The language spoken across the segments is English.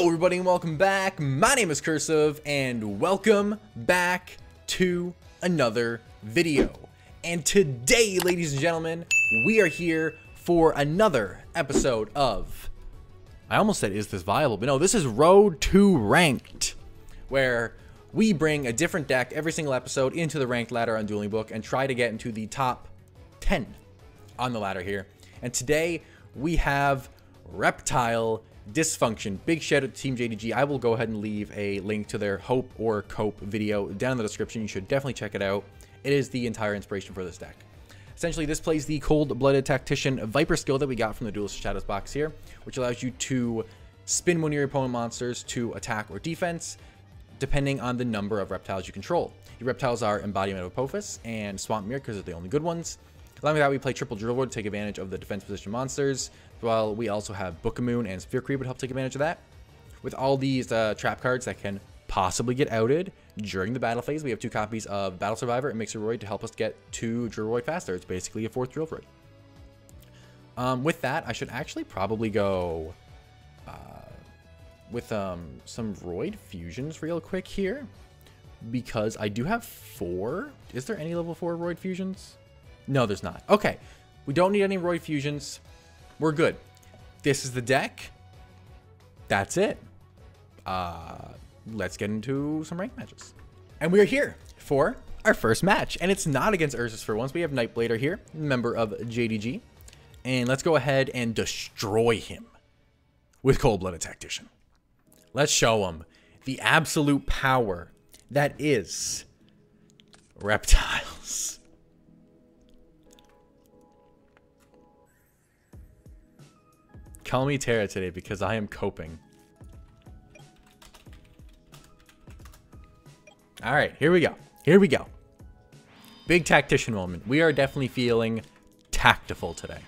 Hello everybody and welcome back. My name is curseof and welcome back to another video. And today, ladies and gentlemen, we are here for another episode of... I almost said, is this viable? But no, this is Road to Ranked, where we bring a different deck every single episode into the ranked ladder on Dueling Book and try to get into the top 10 on the ladder here. And today, we have Reptile Dysfunction. Big shout out to Team JDG. I will go ahead and leave a link to their Hope or Cope video down in the description. You should definitely check it out. It is the entire inspiration for this deck. Essentially, this plays the Cold-Blooded Tactician Viper skill that we got from the Duelist Shadows box here, which allows you to spin one of your opponent monsters to attack or defense, depending on the number of reptiles you control. Your reptiles are Embodiment of Apophis and Swamp Mirror because they're the only good ones. Along with that, we play Triple Drill to take advantage of the defense position monsters, while we also have Book of Moon and Sphere Creep would help take advantage of that. With all these uh, trap cards that can possibly get outed during the battle phase, we have two copies of Battle Survivor and Mixeroid to help us get to Drillroid faster. It's basically a fourth Drillroid. Um, with that, I should actually probably go uh, with um, some Roid fusions real quick here. Because I do have four. Is there any level four Roid fusions? No, there's not. Okay. We don't need any Roid fusions. We're good. This is the deck. That's it. Uh, let's get into some ranked matches. And we're here for our first match. And it's not against Ursus for once. We have Nightblader here, member of JDG. And let's go ahead and destroy him with Cold-Blooded Tactician. Let's show him the absolute power that is reptiles. Call me Terra today because I am coping. All right, here we go. Here we go. Big tactician moment. We are definitely feeling tactful today.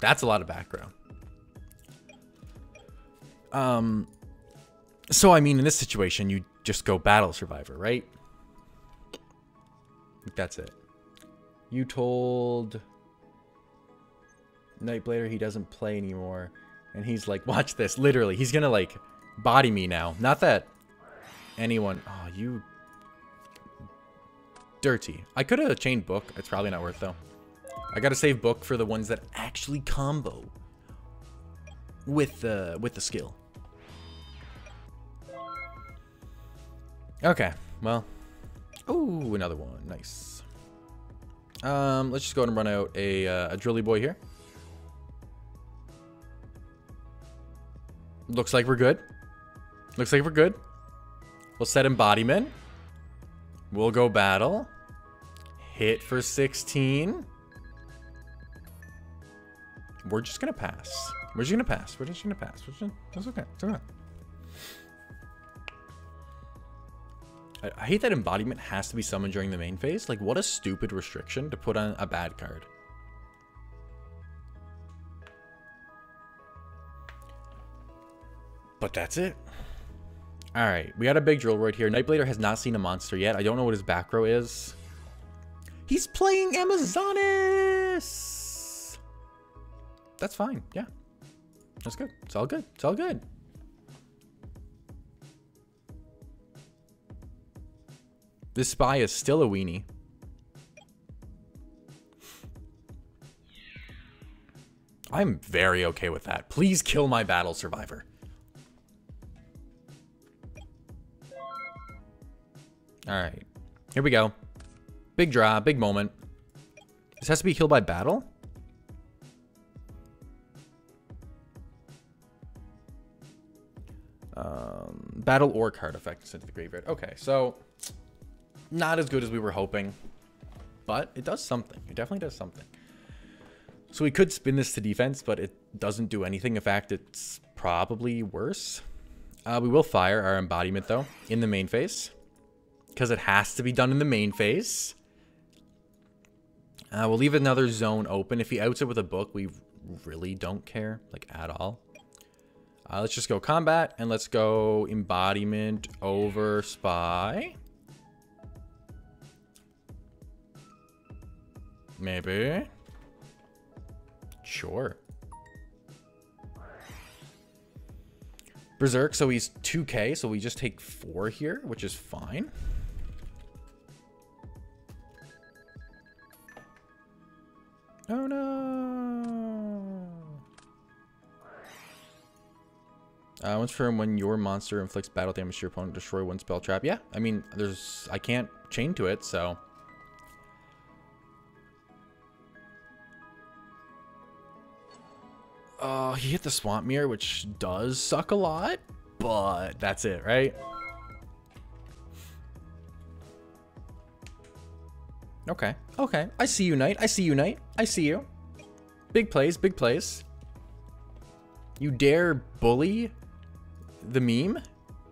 That's a lot of background. Um, so I mean, in this situation, you just go battle survivor, right? That's it. You told Nightblader he doesn't play anymore. And he's like, watch this. Literally, he's gonna like body me now. Not that anyone... Oh, you... Dirty. I could have chained book. It's probably not worth though. I gotta save book for the ones that actually combo with the with the skill. Okay, well. Ooh, another one. Nice. Um, let's just go ahead and run out a, uh, a drilly boy here. Looks like we're good. Looks like we're good. We'll set embodiment. We'll go battle. Hit for 16. We're just gonna pass. We're just gonna pass. We're just gonna pass. Just, that's okay. It's okay. I hate that embodiment has to be summoned during the main phase. Like, what a stupid restriction to put on a bad card. But that's it. Alright, we got a big drill right here. Nightblader has not seen a monster yet. I don't know what his back row is. He's playing Amazoness! That's fine, yeah. That's good. It's all good. It's all good. This spy is still a weenie. I'm very okay with that. Please kill my battle survivor. Alright. Here we go. Big draw, big moment. This has to be killed by battle? Um, battle or card effect sent to the graveyard. Okay, so not as good as we were hoping, but it does something. It definitely does something. So we could spin this to defense, but it doesn't do anything. In fact, it's probably worse. Uh, we will fire our embodiment, though, in the main phase because it has to be done in the main phase. Uh, we'll leave another zone open. If he outs it with a book, we really don't care, like, at all. Uh, let's just go combat, and let's go embodiment over spy. Maybe. Sure. Berserk, so he's 2k, so we just take 4 here, which is fine. Oh no! Uh, once for when your monster inflicts battle damage to your opponent, destroy one spell trap. Yeah, I mean, there's I can't chain to it, so. Oh, uh, he hit the swamp mirror, which does suck a lot, but that's it, right? Okay. Okay. I see you, Knight. I see you, Knight. I see you. Big plays. Big plays. You dare bully the meme?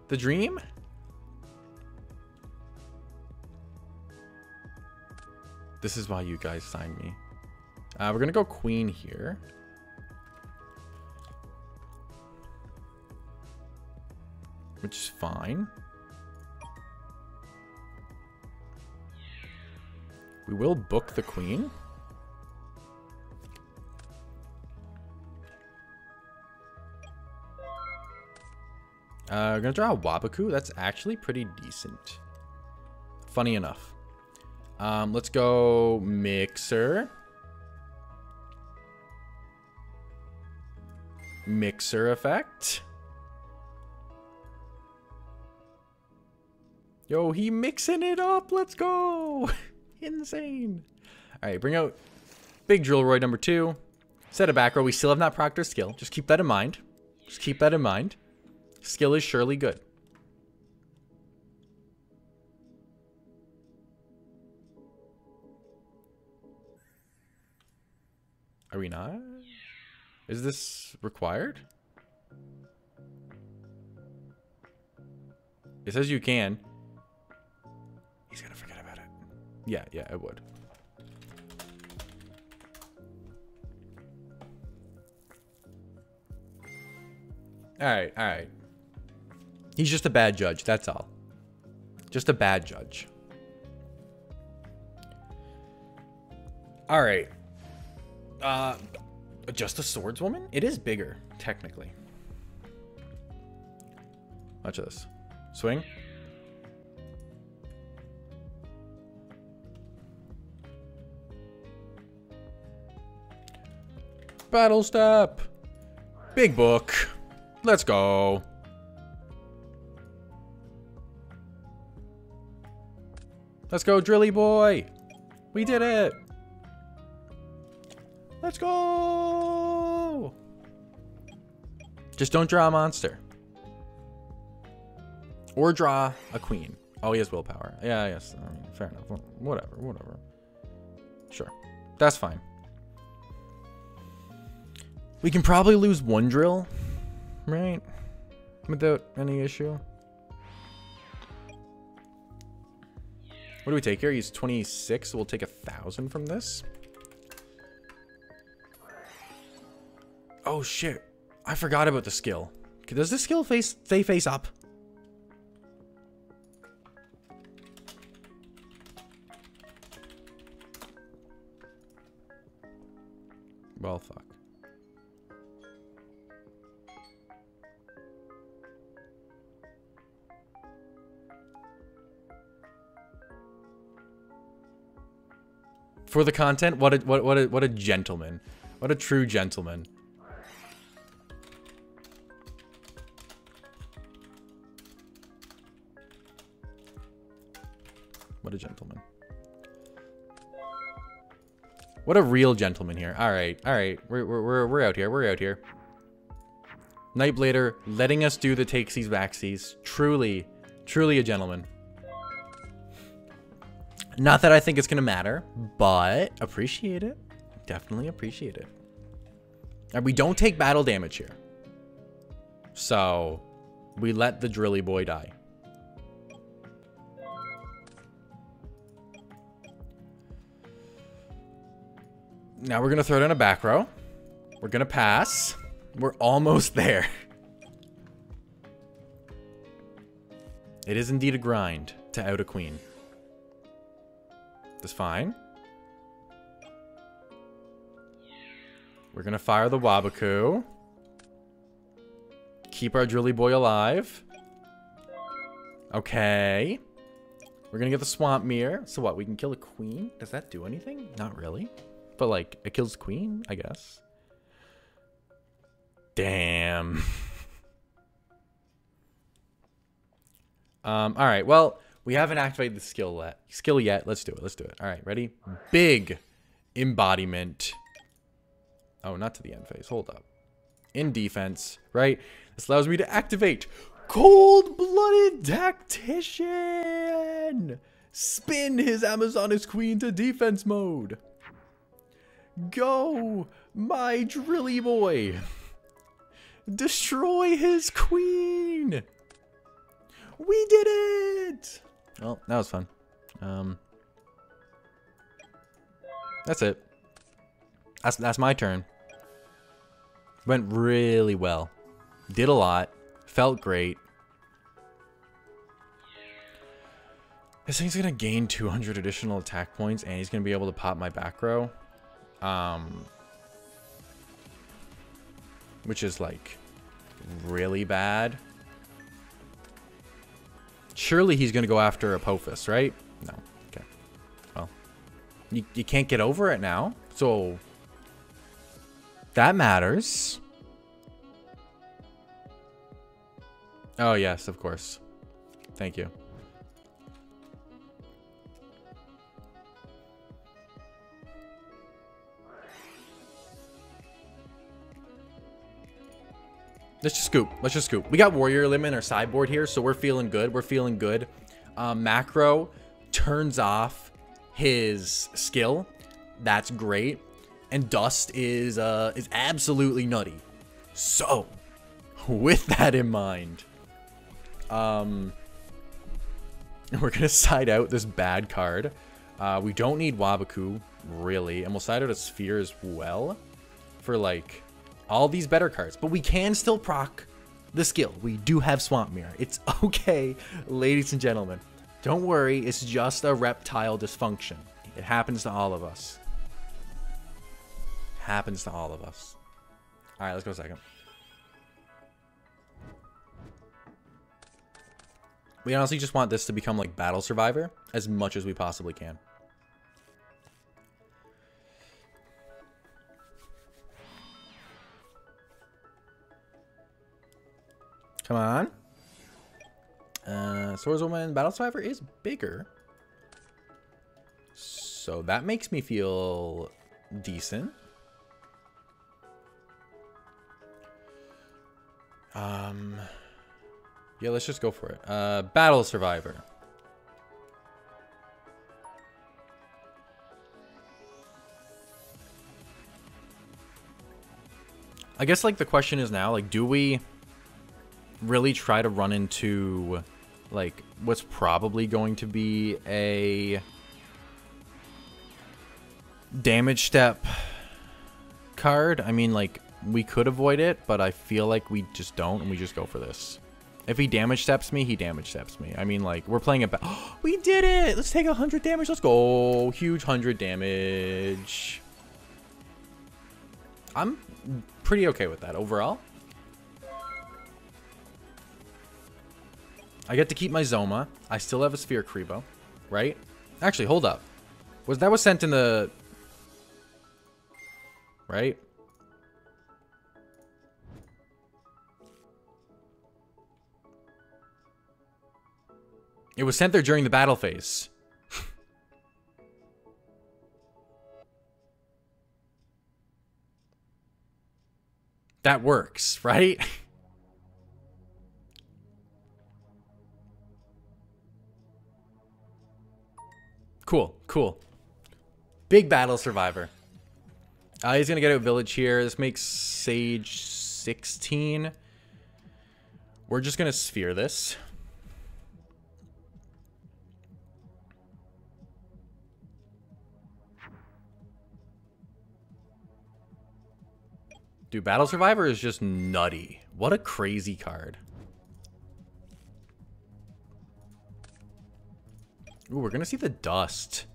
The dream? This is why you guys signed me. Uh, we're to go queen here. Which is fine. We will book the queen. Uh, gonna draw a Waboku. That's actually pretty decent. Funny enough. Um, let's go Mixer. Mixer effect. Yo, he mixing it up. Let's go. Insane. All right, bring out Big Drillroid number two. Set a back row. We still have not practiced skill. Just keep that in mind. Just keep that in mind. Skill is surely good. Are we not? Is this required? It says you can. He's gonna forget about it. Yeah, yeah, it would. Alright, alright. He's just a bad judge, that's all. Just a bad judge. Alright. Uh, just a swordswoman? It is bigger, technically. Watch this. Swing. Battle step. Big book. Let's go. Let's go, Drilly boy. We did it. Let's go. Just don't draw a monster. Or draw a queen. Oh, he has willpower. Yeah, yes. I mean, fair enough. Whatever, whatever. Sure. That's fine. We can probably lose one drill, right? Without any issue. What do we take here? He's 26, so we'll take a thousand from this. Oh shit. I forgot about the skill. Does the skill face stay face up? Well, fuck. For the content. What a what what a what a gentleman. What a true gentleman. What a gentleman. What a real gentleman here. All right, all right. We're we're we're out here. We're out here. Nightblader letting us do the takesies backsies. Truly, truly a gentleman. Not that I think it's going to matter, but appreciate it. Definitely appreciate it. And we don't take battle damage here. So, we let the drilly boy die. Now we're going to throw down a back row. We're going to pass. We're almost there. It is indeed a grind to out a queen. That's fine. We're gonna fire the Waboku. Keep our Drilly Boy alive. Okay. We're gonna get the Swamp Mirror. So what, we can kill a queen? Does that do anything? Not really. But like, it kills queen, I guess. Damn. um, alright, well, we haven't activated the skill yet. Skill yet. Let's do it. Let's do it. Alright, ready? Big embodiment. Oh, not to the end phase. Hold up. In defense, right? This allows me to activate Cold-Blooded Tactician! Spin his Amazoness Queen to defense mode. Go, my drilly boy. Destroy his queen. We did it. Well, that was fun. Um, that's it. That's that's my turn. Went really well. Did a lot. Felt great. This thing's gonna gain 200 additional attack points, and he's gonna be able to pop my back row. Um, which is like really bad. Surely he's gonna go after Apophis, right? No. Okay. Well, you, you can't get over it now, so that matters. Oh, yes, of course. Thank you. Let's just scoop. Let's just scoop. We got Warrior Limb in our sideboard here, so we're feeling good. We're feeling good. Um, macro turns off his skill. That's great. And Dust is uh, is absolutely nutty. So, with that in mind, um, we're going to side out this bad card. Uh, we don't need Waboku, really. And we'll side out a Sphere as well for, like, all these better cards. But we can still proc the skill. We do have Swamp Mirror. It's okay, ladies and gentlemen. Don't worry, it's just a reptile dysfunction. It happens to all of us. Happens to all of us. Alright, let's go second. We honestly just want this to become like Battle Survivor as much as we possibly can. Come on. Uh, Swordswoman Battle Survivor is bigger. So that makes me feel decent. Um, yeah, let's just go for it. Uh, Battle Survivor. I guess, like, the question is now, like, do we really try to run into, like, what's probably going to be a damage step card? I mean, like, we could avoid it, but I feel like we just don't, and we just go for this. If he damage steps me, he damage steps me. I mean, like, we're playing a... Oh, we did it! Let's take 100 damage. Let's go. Huge 100 damage. I'm pretty okay with that overall. I get to keep my Zoma. I still have a Sphere Kuriboh, right? Actually, hold up. Was That was sent in the... Right? It was sent there during the battle phase. that works, right? Cool, cool. Big battle survivor. Uh, he's going to get out village here. This makes Sage 16. We're just going to sphere this. Dude, Battle Survivor is just nutty. What a crazy card. Ooh, we're gonna see the dust.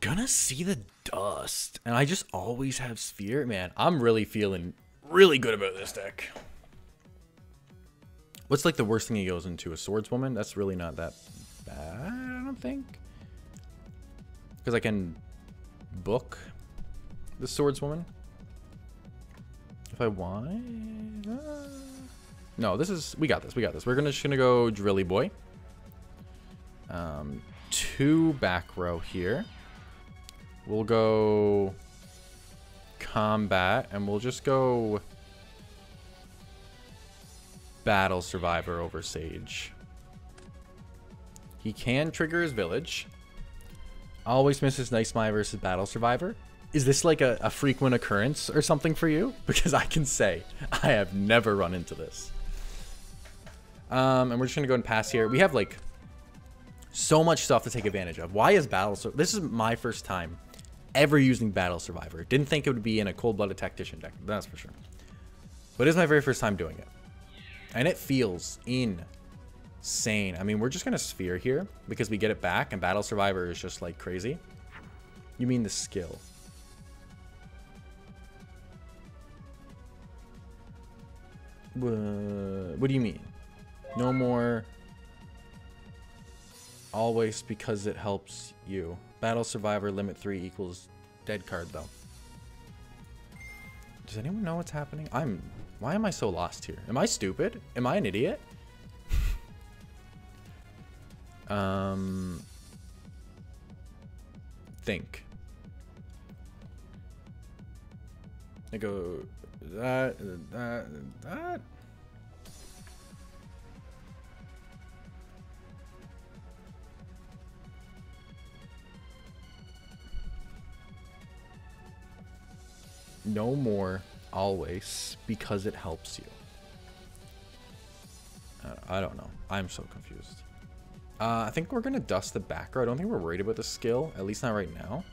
Gonna see the dust. And I just always have Sphere. Man, I'm really feeling really good about this deck. What's like the worst thing he goes into? A swordswoman? That's really not that bad, I don't think. Because I can book the swordswoman. If I want. Uh, no, this is. We got this. We got this. We're gonna just gonna go Drilly Boy. Um, two back row here. We'll go combat, and we'll just go battle survivor over Sage. He can trigger his village. Always misses Nice Smile versus Battle Survivor. Is this like a, a, frequent occurrence or something for you? Because I can say I have never run into this. Um, and we're just to go and pass here. We have like so much stuff to take advantage of. Why is Battle Survivor? This is my first time ever using Battle Survivor. Didn't think it would be in a Cold-Blooded Tactician deck. That's for sure. But it's my very first time doing it. And it feels insane. I mean, we're just going to Sphere here because we get it back and Battle Survivor is just like crazy. You mean the skill. What do you mean? No more always because it helps you. Battle Survivor limit 3 equals dead card though. Does anyone know what's happening? I'm why am I so lost here? Am I stupid? Am I an idiot? um, think. I go that, that, that. No more always because it helps you. I don't know. I'm so confused. Uh, I think we're going to dust the back row. I don't think we're worried about the skill, at least not right now.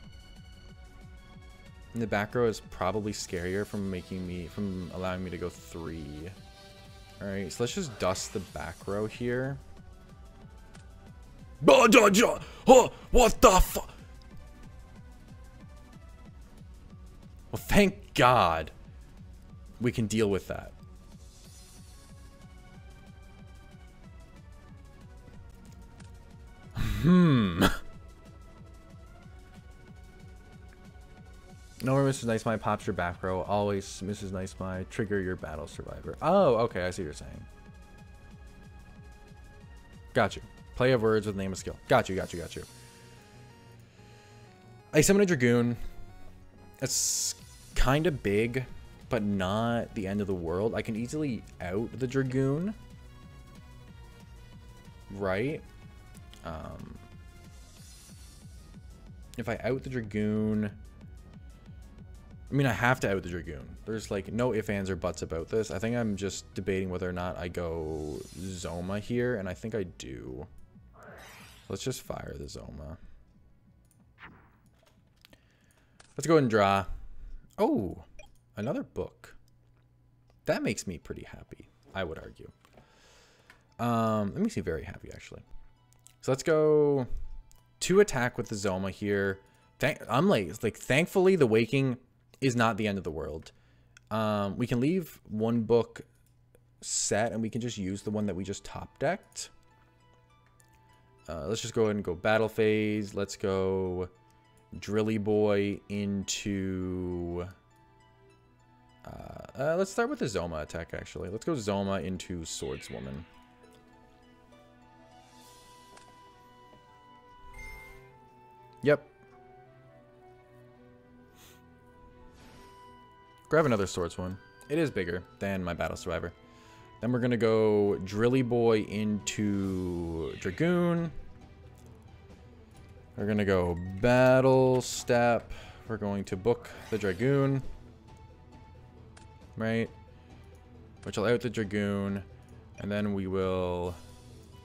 And the back row is probably scarier from making me, from allowing me to go three. Alright, so let's just dust the back row here. What the fuck? Well, thank God we can deal with that. Hmm. Nowhere Mrs. Nice My pops your back row. Always Mrs. Nice My trigger your battle survivor. Oh, okay. I see what you're saying. Got you. Play of words with name of skill. Got you, got you, got you. I summon a Dragoon. It's kind of big but not the end of the world. I can easily out the Dragoon. Right? Um, if I out the Dragoon... I mean, I have to out the Dragoon. There's like no ifs, ands, or buts about this. I think I'm just debating whether or not I go Zoma here, and I think I do. Let's just fire the Zoma. Let's go ahead and draw. Oh, Another book. That makes me pretty happy, I would argue. Um, let me see, very happy, actually. So let's go to attack with the Zoma here. Thank I'm like, like, thankfully, the Waking is not the end of the world. Um, we can leave one book set, and we can just use the one that we just top decked. Uh, let's just go ahead and go battle phase. Let's go Drilly Boy into uh, uh, let's start with the Zoma attack, actually. Let's go Zoma into Swordswoman. Yep. Grab another Swordswoman. It is bigger than my Battle Survivor. Then we're going to go Drilly Boy into Dragoon. We're going to go Battle Step. We're going to book the Dragoon right? Which will out the Dragoon, and then we will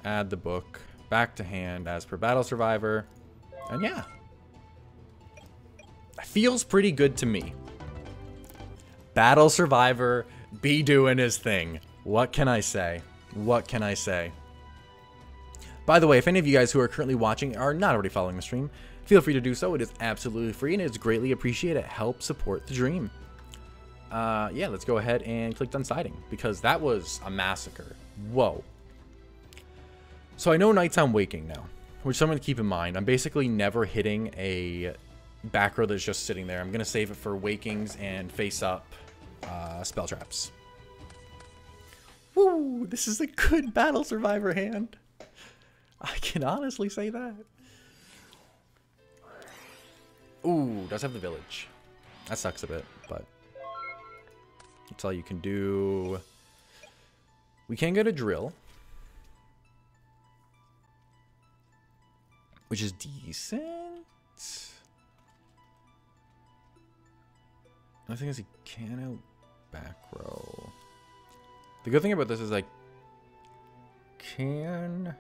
add the book back to hand as per Battle Survivor. And yeah. Feels pretty good to me. Battle Survivor be doing his thing. What can I say? What can I say? By the way, if any of you guys who are currently watching are not already following the stream, feel free to do so. It is absolutely free and it is greatly appreciated. It helps support the dream. uh, yeah, let's go ahead and click done siding because that was a massacre. Whoa. So I know Nighttime Waking now, which I'm going to keep in mind. I'm basically never hitting a back row that's just sitting there. I'm going to save it for Wakings and face up uh, spell traps. Woo! This is a good Battle Survivor hand. I can honestly say that. Ooh, does have the village. That sucks a bit, but that's all you can do. We can get a drill. Which is decent. I think is a can out back row. The good thing about this is I can,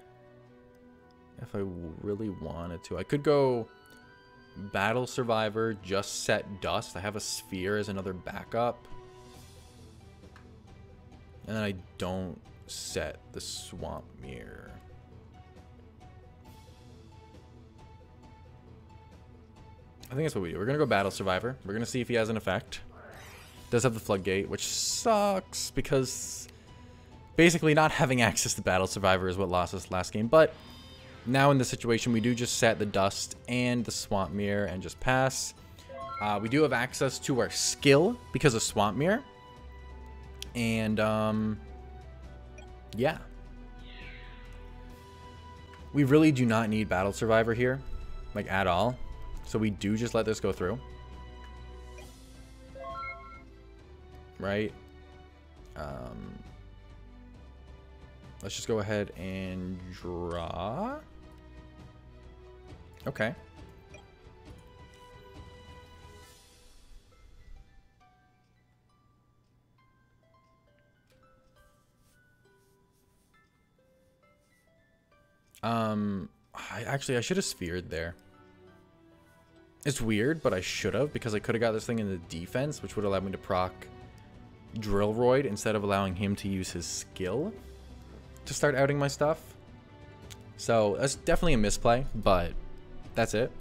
if I really wanted to, I could go Battle Survivor, just set Dust. I have a Sphere as another backup. And then I don't set the Swamp Mirror. I think that's what we do. We're going to go Battle Survivor. We're going to see if he has an effect. Does have the Floodgate, which sucks because basically not having access to Battle Survivor is what lost us last game. But now in this situation, we do just set the Dust and the Swamp Mirror and just pass. Uh, we do have access to our skill because of Swamp Mirror. And, um, yeah. We really do not need Battle Survivor here, like, at all. So we do just let this go through. Right? Um, let's just go ahead and draw. Okay. Um, I actually I should have sphered there. It's weird, but I should have because I could have got this thing in the defense, which would allow me to proc Drillroid instead of allowing him to use his skill to start outing my stuff. So that's definitely a misplay, but that's it.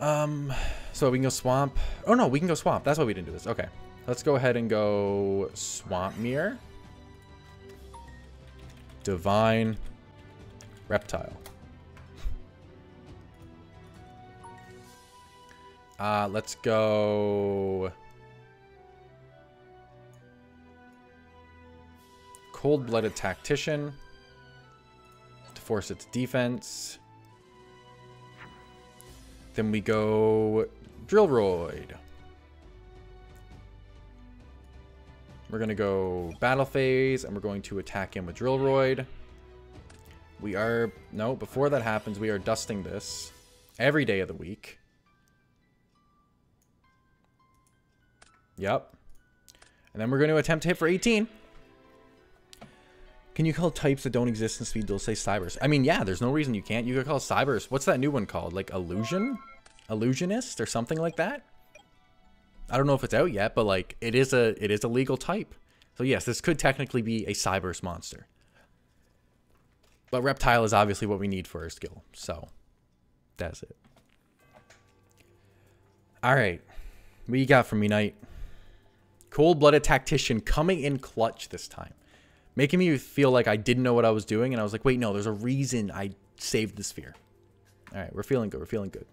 Um, so we can go swamp. Oh no, we can go swamp. That's why we didn't do this. Okay, let's go ahead and go swamp mirror, divine, reptile. Uh, let's go... Cold-Blooded Tactician to force its defense. Then we go Drillroid. We're going to go Battle Phase, and we're going to attack him with Drillroid. We are... No, before that happens, we are dusting this every day of the week. Yep. And then we're going to attempt to hit for 18. Can you call types that don't exist in Speed Duel say Cyberse? I mean, yeah, there's no reason you can't. You could call Cyberse. What's that new one called? Like Illusion? Illusionist or something like that? I don't know if it's out yet, but like it is a it is a legal type. So yes, this could technically be a Cyberse monster. But Reptile is obviously what we need for our skill. So that's it. All right. What you got for me, Knight? Cold-blooded tactician coming in clutch this time. Making me feel like I didn't know what I was doing. And I was like, wait, no, there's a reason I saved the sphere. All right, we're feeling good. We're feeling good.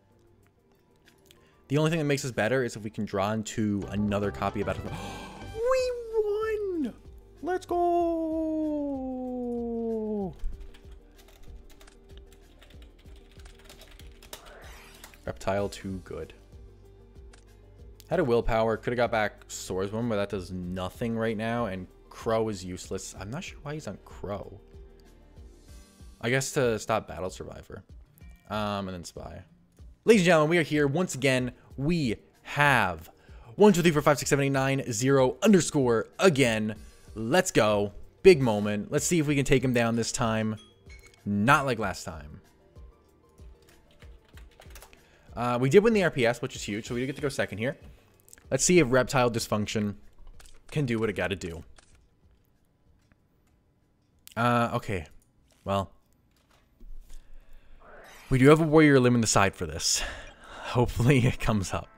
The only thing that makes us better is if we can draw into another copy of Battle. we won! Let's go! Reptile too good. Had a willpower. Could have got back Swordsman, but that does nothing right now. And Crow is useless. I'm not sure why he's on Crow. I guess to stop Battle Survivor. Um, and then Spy. Ladies and gentlemen, we are here once again. We have 1, 2, 3, 4, 5, 6, 7, 8, 9, 0 underscore again. Let's go. Big moment. Let's see if we can take him down this time. Not like last time. Uh, we did win the RPS, which is huge, so we get to go second here. Let's see if reptile dysfunction can do what it got to do. Uh, okay. Well. We do have a warrior limb in the side for this. Hopefully it comes up.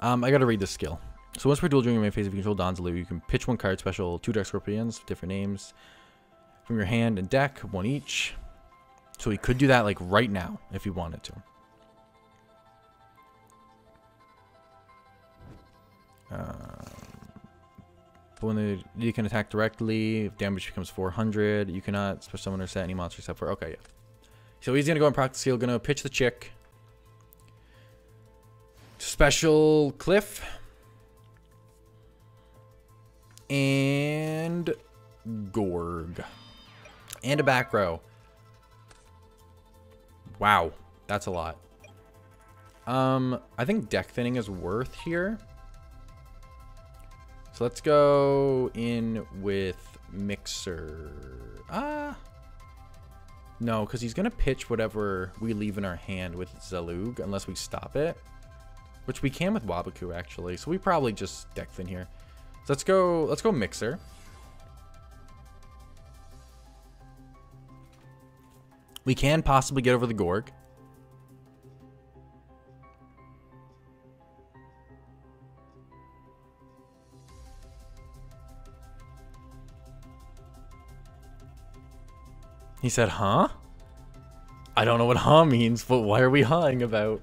Um, I gotta read this skill. So once per duel during your main phase, if you control Don Zaloog, you can pitch one card special, two Dark Scorpions, different names, from your hand and deck, one each. So he could do that like right now if he wanted to. But when you can attack directly, if damage becomes 400, you cannot special summon or set any monster except for, okay, yeah. So he's gonna go and practice skill, gonna pitch the chick. Special Cliff. And Gorg. And a back row. Wow, that's a lot. Um, I think deck thinning is worth here. So let's go in with Mixer. Ah. No, because he's going to pitch whatever we leave in our hand with Zaloog, unless we stop it. Which we can with Waboku, actually. So we probably just deck thin here. So let's go, let's go Mixer. We can possibly get over the Gorg. He said, huh? I don't know what huh means, but why are we hawing about?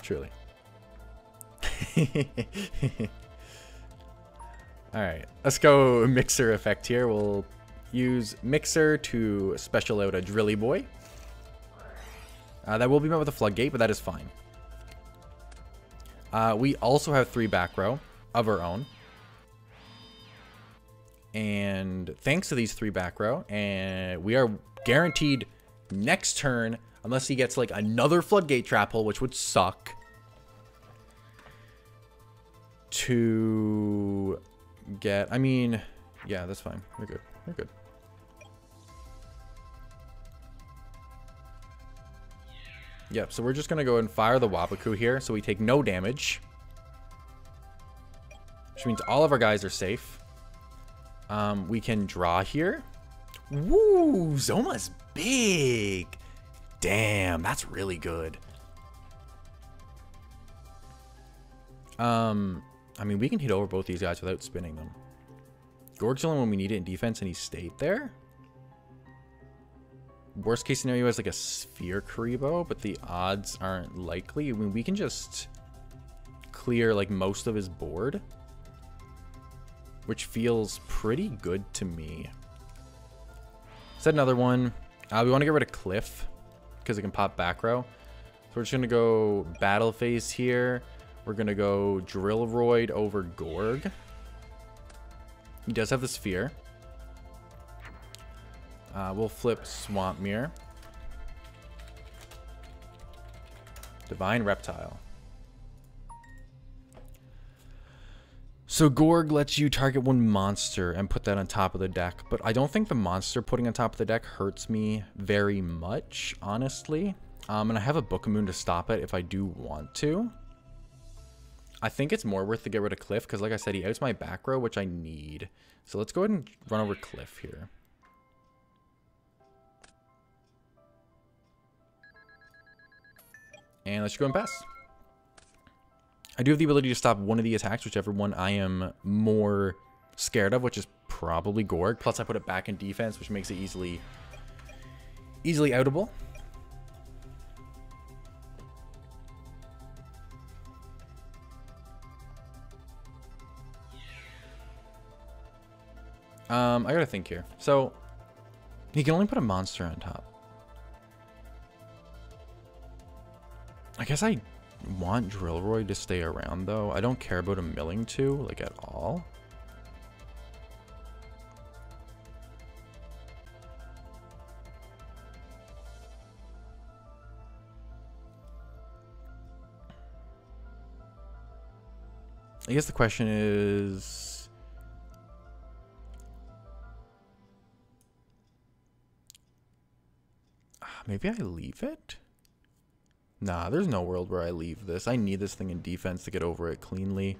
Truly. Alright, let's go Mixer effect here. We'll use Mixer to special out a Drilly Boy. Uh, that will be met with a Floodgate, but that is fine. Uh, we also have three back row of our own. And thanks to these three back row, and we are guaranteed next turn, unless he gets like another Floodgate trap hole, which would suck, to get... I mean, yeah, that's fine. We're good. We're good. Yep, so we're just going to go and fire the Waboku here, so we take no damage. Which means all of our guys are safe. Um, we can draw here. Woo, Zoma's big. Damn, that's really good. Um, I mean, we can hit over both these guys without spinning them. Gorg's only when we need it in defense, and he stayed there. Worst case scenario is like a Sphere Kuriboh, but the odds aren't likely. I mean, we can just clear like most of his board which feels pretty good to me. Set another one. Uh, we want to get rid of Cliff because it can pop back row. So we're just going to go Battle Phase here. We're going to go Drillroid over Gorg. He does have the Sphere. Uh, we'll flip Swamp Mirror. Divine Reptile. So Gorg lets you target one monster and put that on top of the deck, but I don't think the monster putting on top of the deck hurts me very much, honestly. Um, and I have a Book of Moon to stop it if I do want to. I think it's more worth to get rid of Cliff, because like I said, he outs my back row, which I need. So let's go ahead and run over Cliff here. And let's go and pass. I do have the ability to stop one of the attacks, whichever one I am more scared of, which is probably Gorg. Plus, I put it back in defense, which makes it easily, easily outable. Um, I gotta think here. So, he can only put a monster on top. I guess I want Drillroid to stay around, though. I don't care about him milling to, like, at all. I guess the question is... Maybe I leave it? Nah, there's no world where I leave this. I need this thing in defense to get over it cleanly.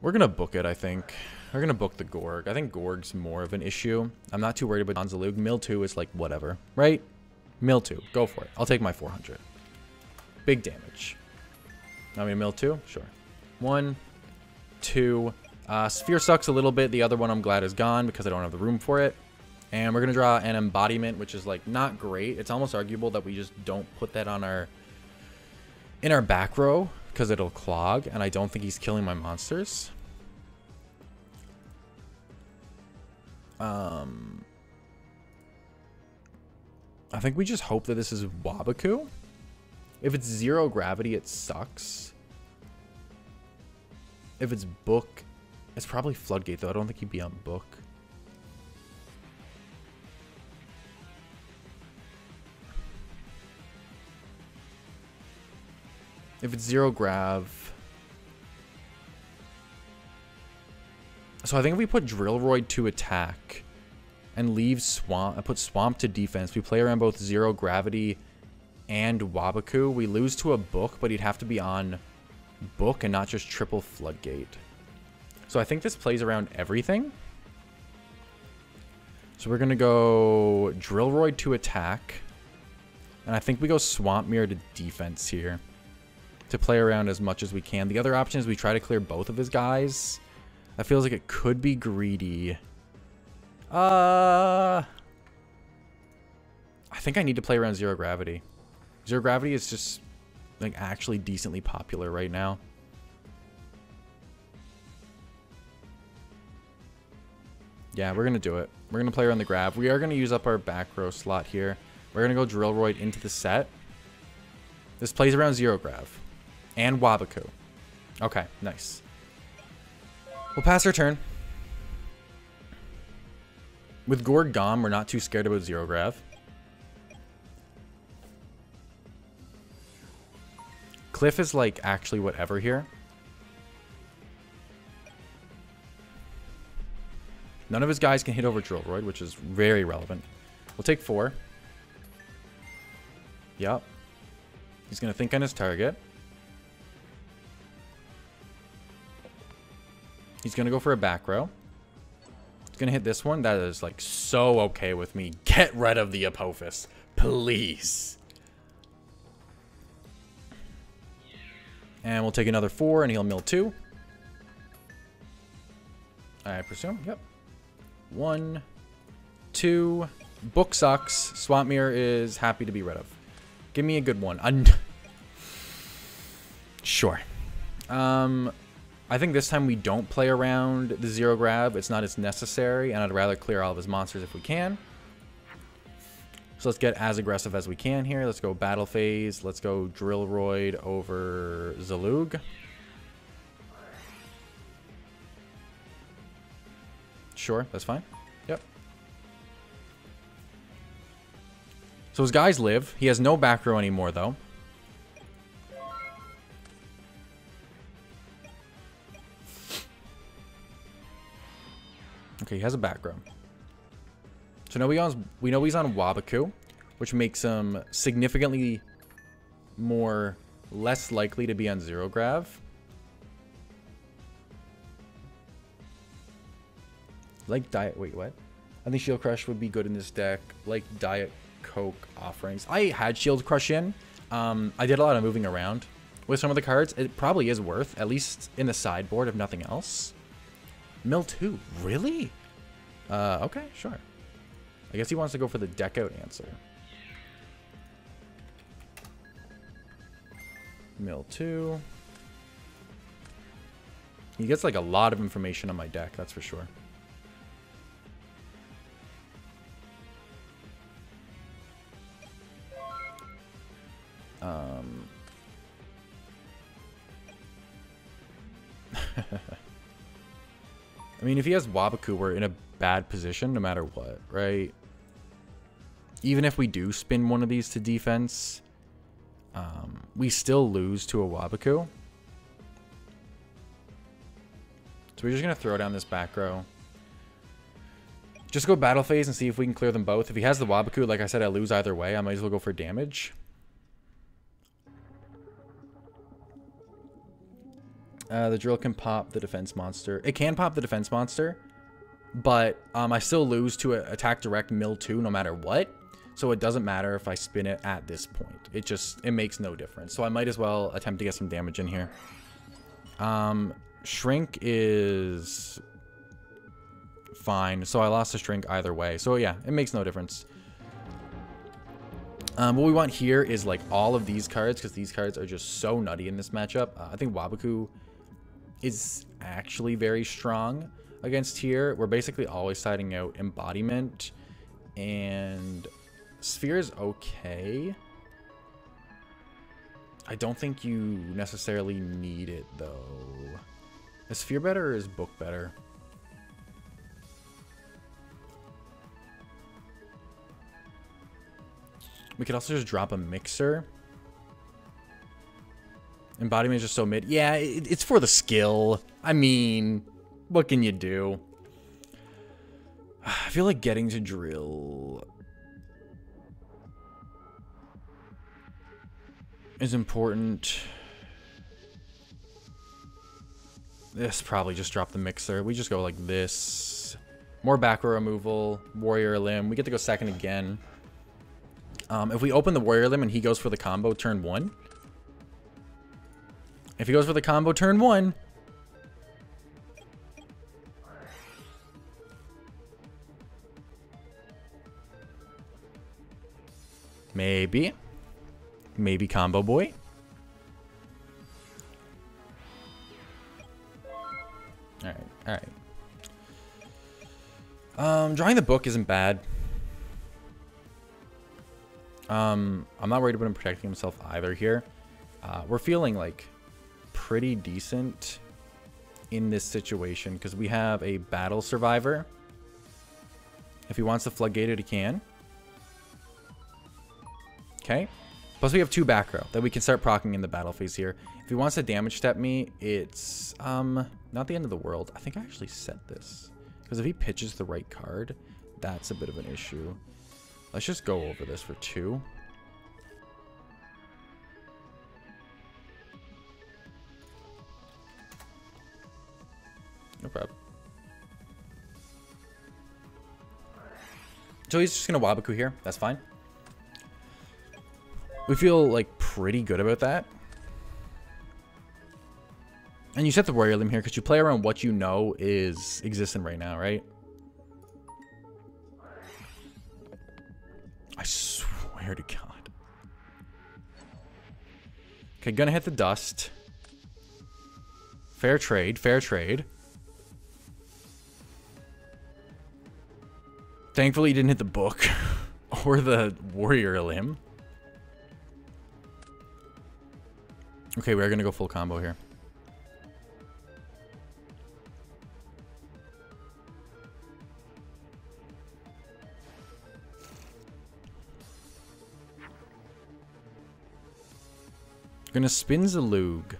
We're going to book it, I think. We're going to book the Gorg. I think Gorg's more of an issue. I'm not too worried about Don Zaloog. Mill 2 is like whatever, right? Mill 2. Go for it. I'll take my 400. Big damage. I mean, Mill 2? Sure. One, two. Uh, Sphere sucks a little bit. The other one I'm glad is gone because I don't have the room for it. And we're going to draw an embodiment, which is like not great. It's almost arguable that we just don't put that on our in our back row because it'll clog. And I don't think he's killing my monsters. Um, I think we just hope that this is Waboku. If it's zero gravity, it sucks. If it's book, it's probably Floodgate though. I don't think he'd be on book. If it's zero grav. So I think if we put Drillroid to attack and leave Swamp, I put Swamp to defense, we play around both zero gravity and Waboku. We lose to a book, but he'd have to be on book and not just triple Floodgate. So I think this plays around everything. So we're going to go Drillroid to attack. And I think we go Swamp Mirror to defense here to play around as much as we can. The other option is we try to clear both of his guys. That feels like it could be greedy. Uh, I think I need to play around Zero Gravity. Zero Gravity is just like actually decently popular right now. Yeah, we're going to do it. We're going to play around the grav. We are going to use up our back row slot here. We're going to go Drillroid into the set. This plays around Zero Grav. And Waboku. Okay, nice. We'll pass our turn. With Gorg gone, we're not too scared about Zero Grav. Cliff is like actually whatever here. None of his guys can hit over Drillroid, which is very relevant. We'll take four. Yep. He's going to think on his target. He's going to go for a back row. He's going to hit this one. That is like so okay with me. Get rid of the Apophis. Please. And we'll take another four and he'll mill two. I presume. Yep. One, two. Book sucks. Swamp Mirror is happy to be rid of. Give me a good one. Un sure. Um, I think this time we don't play around the zero grav. It's not as necessary, and I'd rather clear all of his monsters if we can. So let's get as aggressive as we can here. Let's go battle phase. Let's go Drillroid over Zaloog. Sure, that's fine. Yep. So his guys live. He has no back row anymore, though. Okay, he has a background. So now we, on, we know he's on Waboku, which makes him significantly more less likely to be on Zero Grav. Like Diet... Wait, what? I think Shield Crush would be good in this deck. Like Diet Coke offerings. I had Shield Crush in. Um, I did a lot of moving around with some of the cards. It probably is worth, at least in the sideboard, if nothing else. Mill 2. Really? Uh, okay, sure. I guess he wants to go for the deck out answer. Mill 2. He gets like a lot of information on my deck, that's for sure. Um... I mean, if he has Waboku, we're in a bad position no matter what, right? even if we do spin one of these to defense, um, we still lose to a Waboku. So we're just going to throw down this back row. Just go battle phase and see if we can clear them both. If he has the Waboku, like I said, I lose either way. I might as well go for damage. Uh, the drill can pop the defense monster. It can pop the defense monster, but um, I still lose to attack direct mill 2 no matter what. So it doesn't matter if I spin it at this point. It just, it makes no difference. So I might as well attempt to get some damage in here. Um, shrink is fine. So I lost a shrink either way. So yeah, it makes no difference. Um, what we want here is like all of these cards because these cards are just so nutty in this matchup. Uh, I think Waboku is actually very strong against here. We're basically always siding out Embodiment and Sphere is okay. I don't think you necessarily need it though. Is Sphere better or is Book better? We could also just drop a mixer. Embodiment is just so mid. Yeah, it, it's for the skill. I mean, what can you do? I feel like getting to drill is important. This probably just drop the mixer. We just go like this. More back row removal. Warrior limb. We get to go second again. Um, if we open the warrior limb and he goes for the combo turn one. If he goes for the combo turn one. Maybe. Maybe combo boy. Alright, alright. Um, drawing the book isn't bad. Um, I'm not worried about him protecting himself either here. Uh, we're feeling like pretty decent in this situation because we have a battle survivor. If he wants to floodgate it, he can. Okay. Plus we have two back row that we can start procking in the battle phase here. If he wants to damage step me, it's um not the end of the world. I think I actually set this. Because if he pitches the right card, that's a bit of an issue. Let's just go over this for two. Problem. So he's just going to Waboku here. That's fine. We feel, like, pretty good about that. And you set the Warrior Limb here because you play around what you know is existing right now, right? I swear to God. Okay, gonna hit the dust. Fair trade, fair trade. Thankfully, he didn't hit the book or the warrior limb. Okay, we're gonna go full combo here. Gonna spin Zaloog.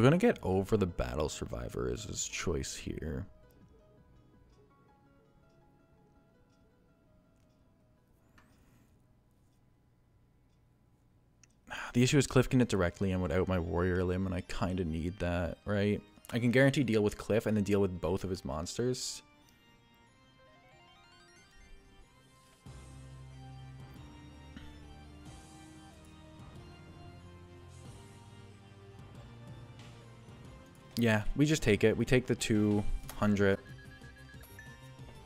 Hmm. So gonna get over the battle survivor is his choice here. The issue is Cliff can hit directly and without my warrior limb, and I kind of need that, right? I can guarantee deal with Cliff and then deal with both of his monsters. Yeah, we just take it. We take the 200.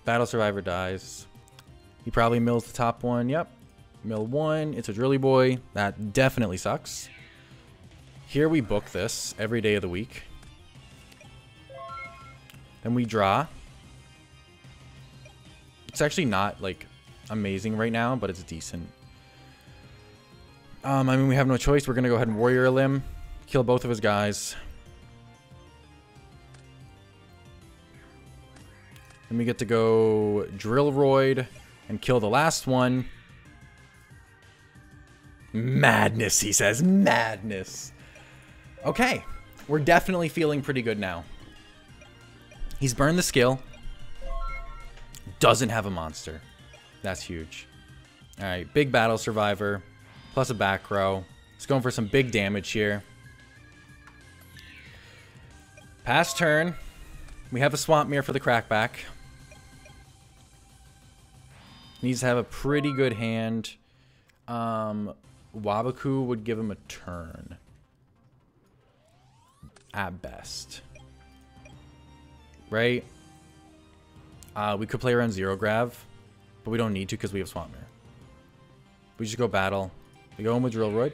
Battle Survivor dies. He probably mills the top one. Yep. Mill one. It's a Drilly Boy. That definitely sucks. Here we book this every day of the week. Then we draw. It's actually not, like, amazing right now, but it's decent. Um, I mean, we have no choice. We're going to go ahead and Warrior Limb. Kill both of his guys. Then we get to go Drillroid and kill the last one. Madness, he says. Madness. Okay. We're definitely feeling pretty good now. He's burned the skill. Doesn't have a monster. That's huge. Alright, big battle survivor. Plus a back row. He's going for some big damage here. Past turn. We have a Swamp Mirror for the crackback. Needs to have a pretty good hand. Um, Waboku would give him a turn. At best. Right? Uh, we could play around Zero Grav, but we don't need to because we have Swamp Mirror. We just go battle. We go in with Drillroid.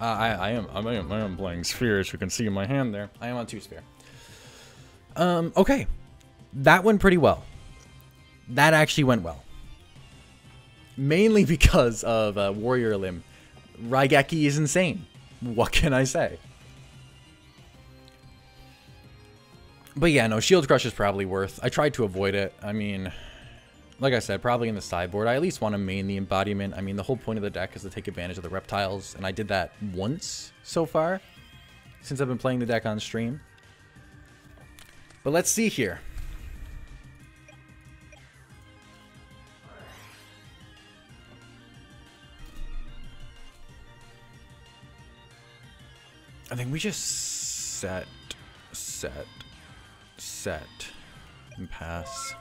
Uh, I, I am I am I am playing Sphere, as you can see in my hand there. I am on two Sphere. Um, okay. That went pretty well that actually went well. Mainly because of uh, Warrior Limb. Raigeki is insane. What can I say? But yeah, no, Shield Crush is probably worth. I tried to avoid it. I mean, like I said, probably in the sideboard. I at least want to main the embodiment. I mean, the whole point of the deck is to take advantage of the reptiles, and I did that once so far since I've been playing the deck on stream. But let's see here. I think we just set, set, set, and pass.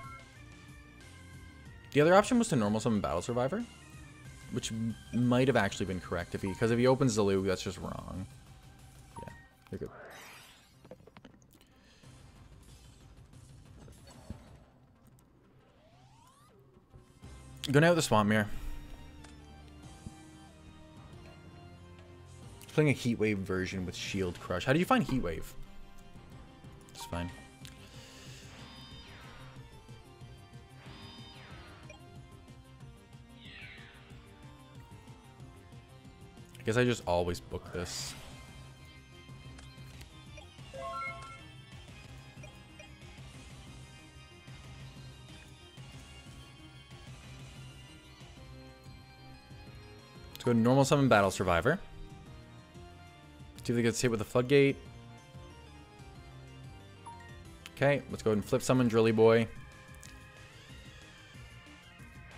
The other option was to normal summon Battle Survivor, which might have actually been correct if he, because if he opens the Lug, that's just wrong. Yeah, you're good. Going out with the Swamp Mirror. Playing a Heatwave version with Shield Crush. How do you find Heatwave? It's fine. I guess I just always book this. Let's go to normal summon battle survivor. They gets hit with a floodgate. Okay, let's go ahead and flip summon Drilly Boy.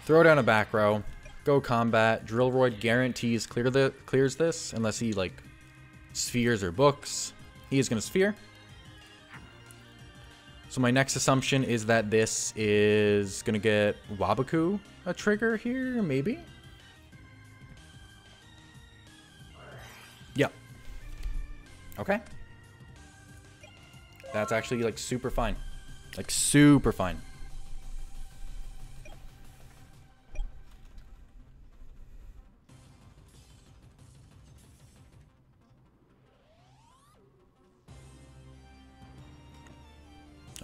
Throw down a back row. Go combat. Drillroid guarantees clear the clears this unless he like spheres or books. He is gonna sphere. So my next assumption is that this is gonna get Waboku a trigger here, maybe? Okay. That's actually like super fine. Like super fine.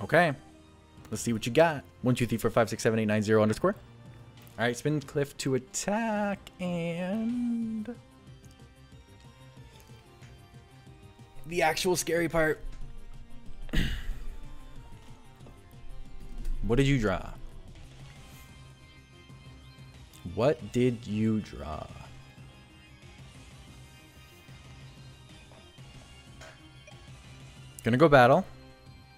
Okay. Let's see what you got. One, two, three, four, five, six, seven, eight, nine, zero underscore. All right, spin cliff to attack and the actual scary part. what did you draw? What did you draw? Gonna go battle.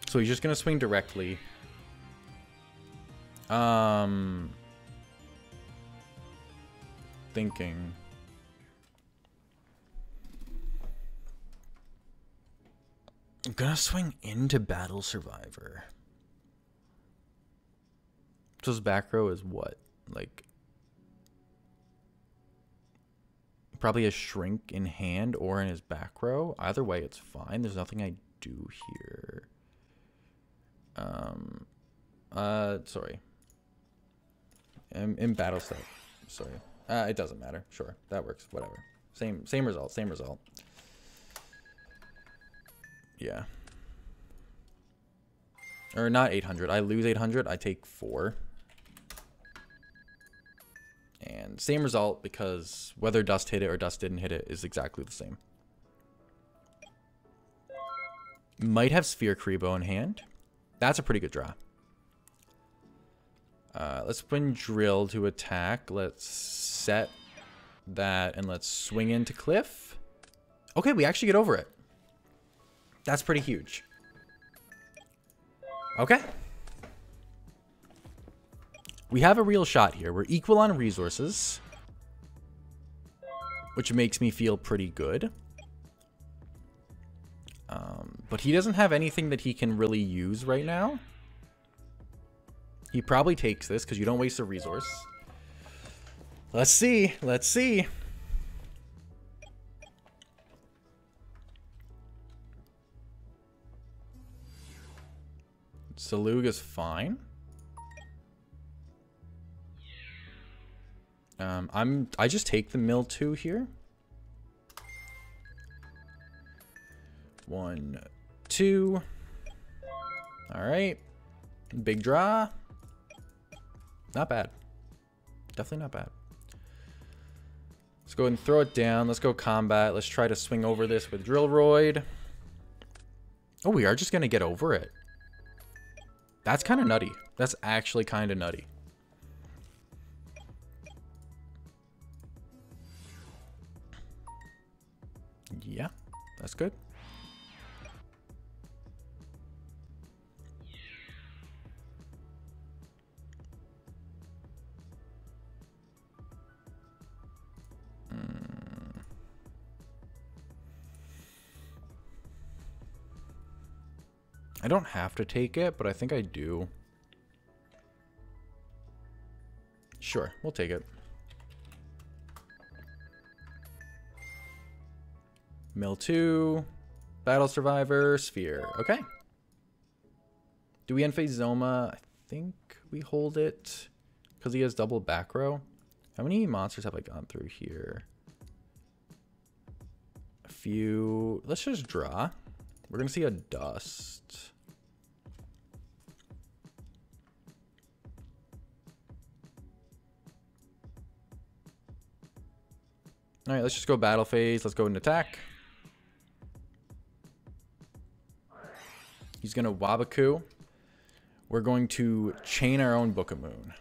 So he's just gonna swing directly. Um thinking. I'm gonna swing into Battle Survivor. So his back row is what? Like probably a shrink in hand or in his back row. Either way, it's fine. There's nothing I do here. Um uh sorry. In, in battle stuff. Sorry. Uh, it doesn't matter. Sure. That works. Whatever. Same same result. Same result. Yeah. Or not 800. I lose 800. I take 4. And same result because whether dust hit it or dust didn't hit it is exactly the same. Might have Sphere Kuriboh in hand. That's a pretty good draw. Uh, let's win Drill to attack. Let's set that and let's swing into Cliff. Okay, we actually get over it. That's pretty huge. Okay. We have a real shot here. We're equal on resources. Which makes me feel pretty good. Um, but he doesn't have anything that he can really use right now. He probably takes this because you don't waste a resource. Let's see. Let's see. Saluga's fine. Um, I'm I just take the mill two here. One, two. All right. Big draw. Not bad. Definitely not bad. Let's go ahead and throw it down. Let's go combat. Let's try to swing over this with Drillroid. Oh, we are just going to get over it. That's kind of nutty. That's actually kind of nutty. Yeah, that's good. I don't have to take it, but I think I do. Sure, we'll take it. Mill 2, Battle Survivor, Sphere. Okay. Do we End-Phase Zoma? I think we hold it because he has double back row. How many monsters have I gone through here? A few. Let's just draw. We're going to see a dust. All right, let's just go battle phase. Let's go and attack. He's going to Waboku. We're going to chain our own Book of Moon.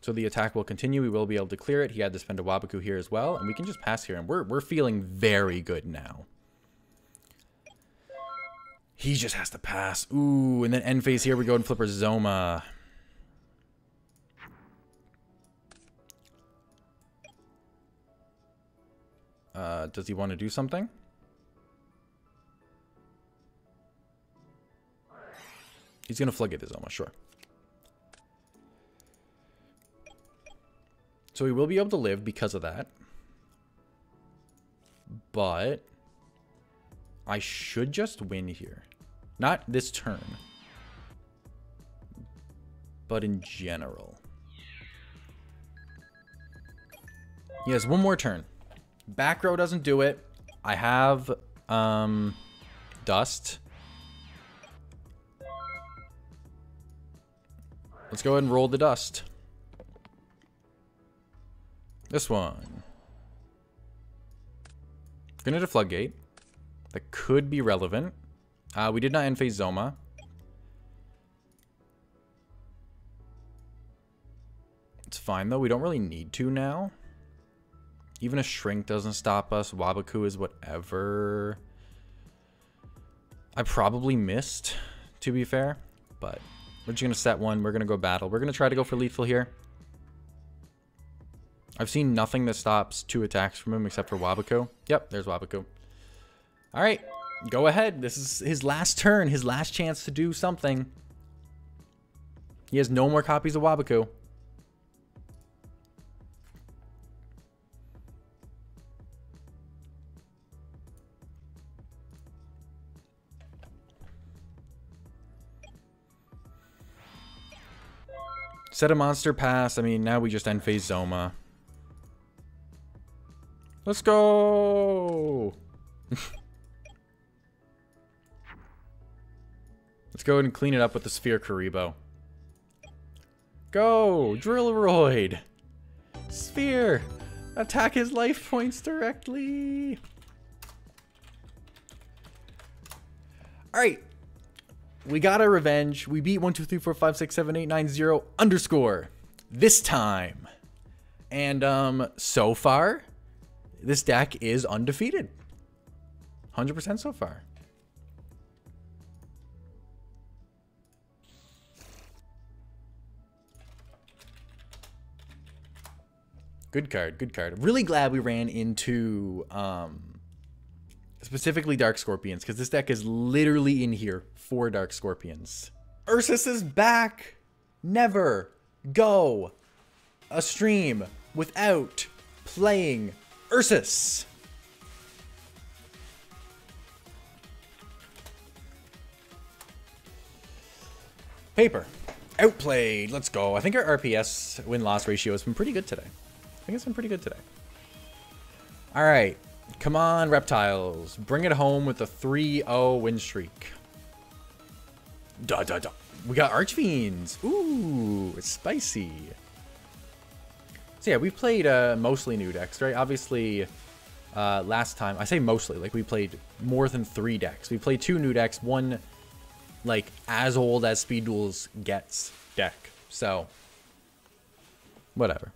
So the attack will continue. We will be able to clear it. He had to spend a Waboku here as well. And we can just pass here. And we're, we're feeling very good now. He just has to pass. Ooh, and then end phase here. We go and flipper Zoma. Uh, does he want to do something? He's going to floodgate this almost, sure. So he will be able to live because of that. But I should just win here. Not this turn. But in general. He has one more turn. Back row doesn't do it. I have um, dust. Let's go ahead and roll the dust. This one. Gonna to Floodgate. That could be relevant. Uh, we did not end phase Zoma. It's fine though. We don't really need to now. Even a shrink doesn't stop us. Waboku is whatever. I probably missed, to be fair. But we're just going to set one. We're going to go battle. We're going to try to go for lethal here. I've seen nothing that stops two attacks from him except for Waboku. Yep, there's Waboku. All right, go ahead. This is his last turn, his last chance to do something. He has no more copies of Waboku. Set a monster pass. I mean, now we just end phase Zoma. Let's go! Let's go ahead and clean it up with the Sphere Kuriboh. Go! Drillroid! Sphere! Attack his life points directly! Alright. We got our revenge. We beat 1, 2, 3, 4, 5, 6, 7, 8, 9, 0 underscore. This time. And um, so far, this deck is undefeated. 100% so far. Good card, good card. Really glad we ran into um, specifically Dark Scorpions because this deck is literally in here for Dark Scorpions. Ursus is back. Never go a stream without playing Ursus. Paper. Outplayed. Let's go. I think our RPS win-loss ratio has been pretty good today. I think it's been pretty good today. All right. Come on, Reptiles. Bring it home with a 3-0 win streak. Da da da. We got Archfiends. Ooh, it's spicy. So yeah, we've played uh, mostly new decks, right? Obviously, uh, last time, I say mostly, like we played more than three decks. We played two new decks, one like as old as Speed Duels gets deck. So, whatever.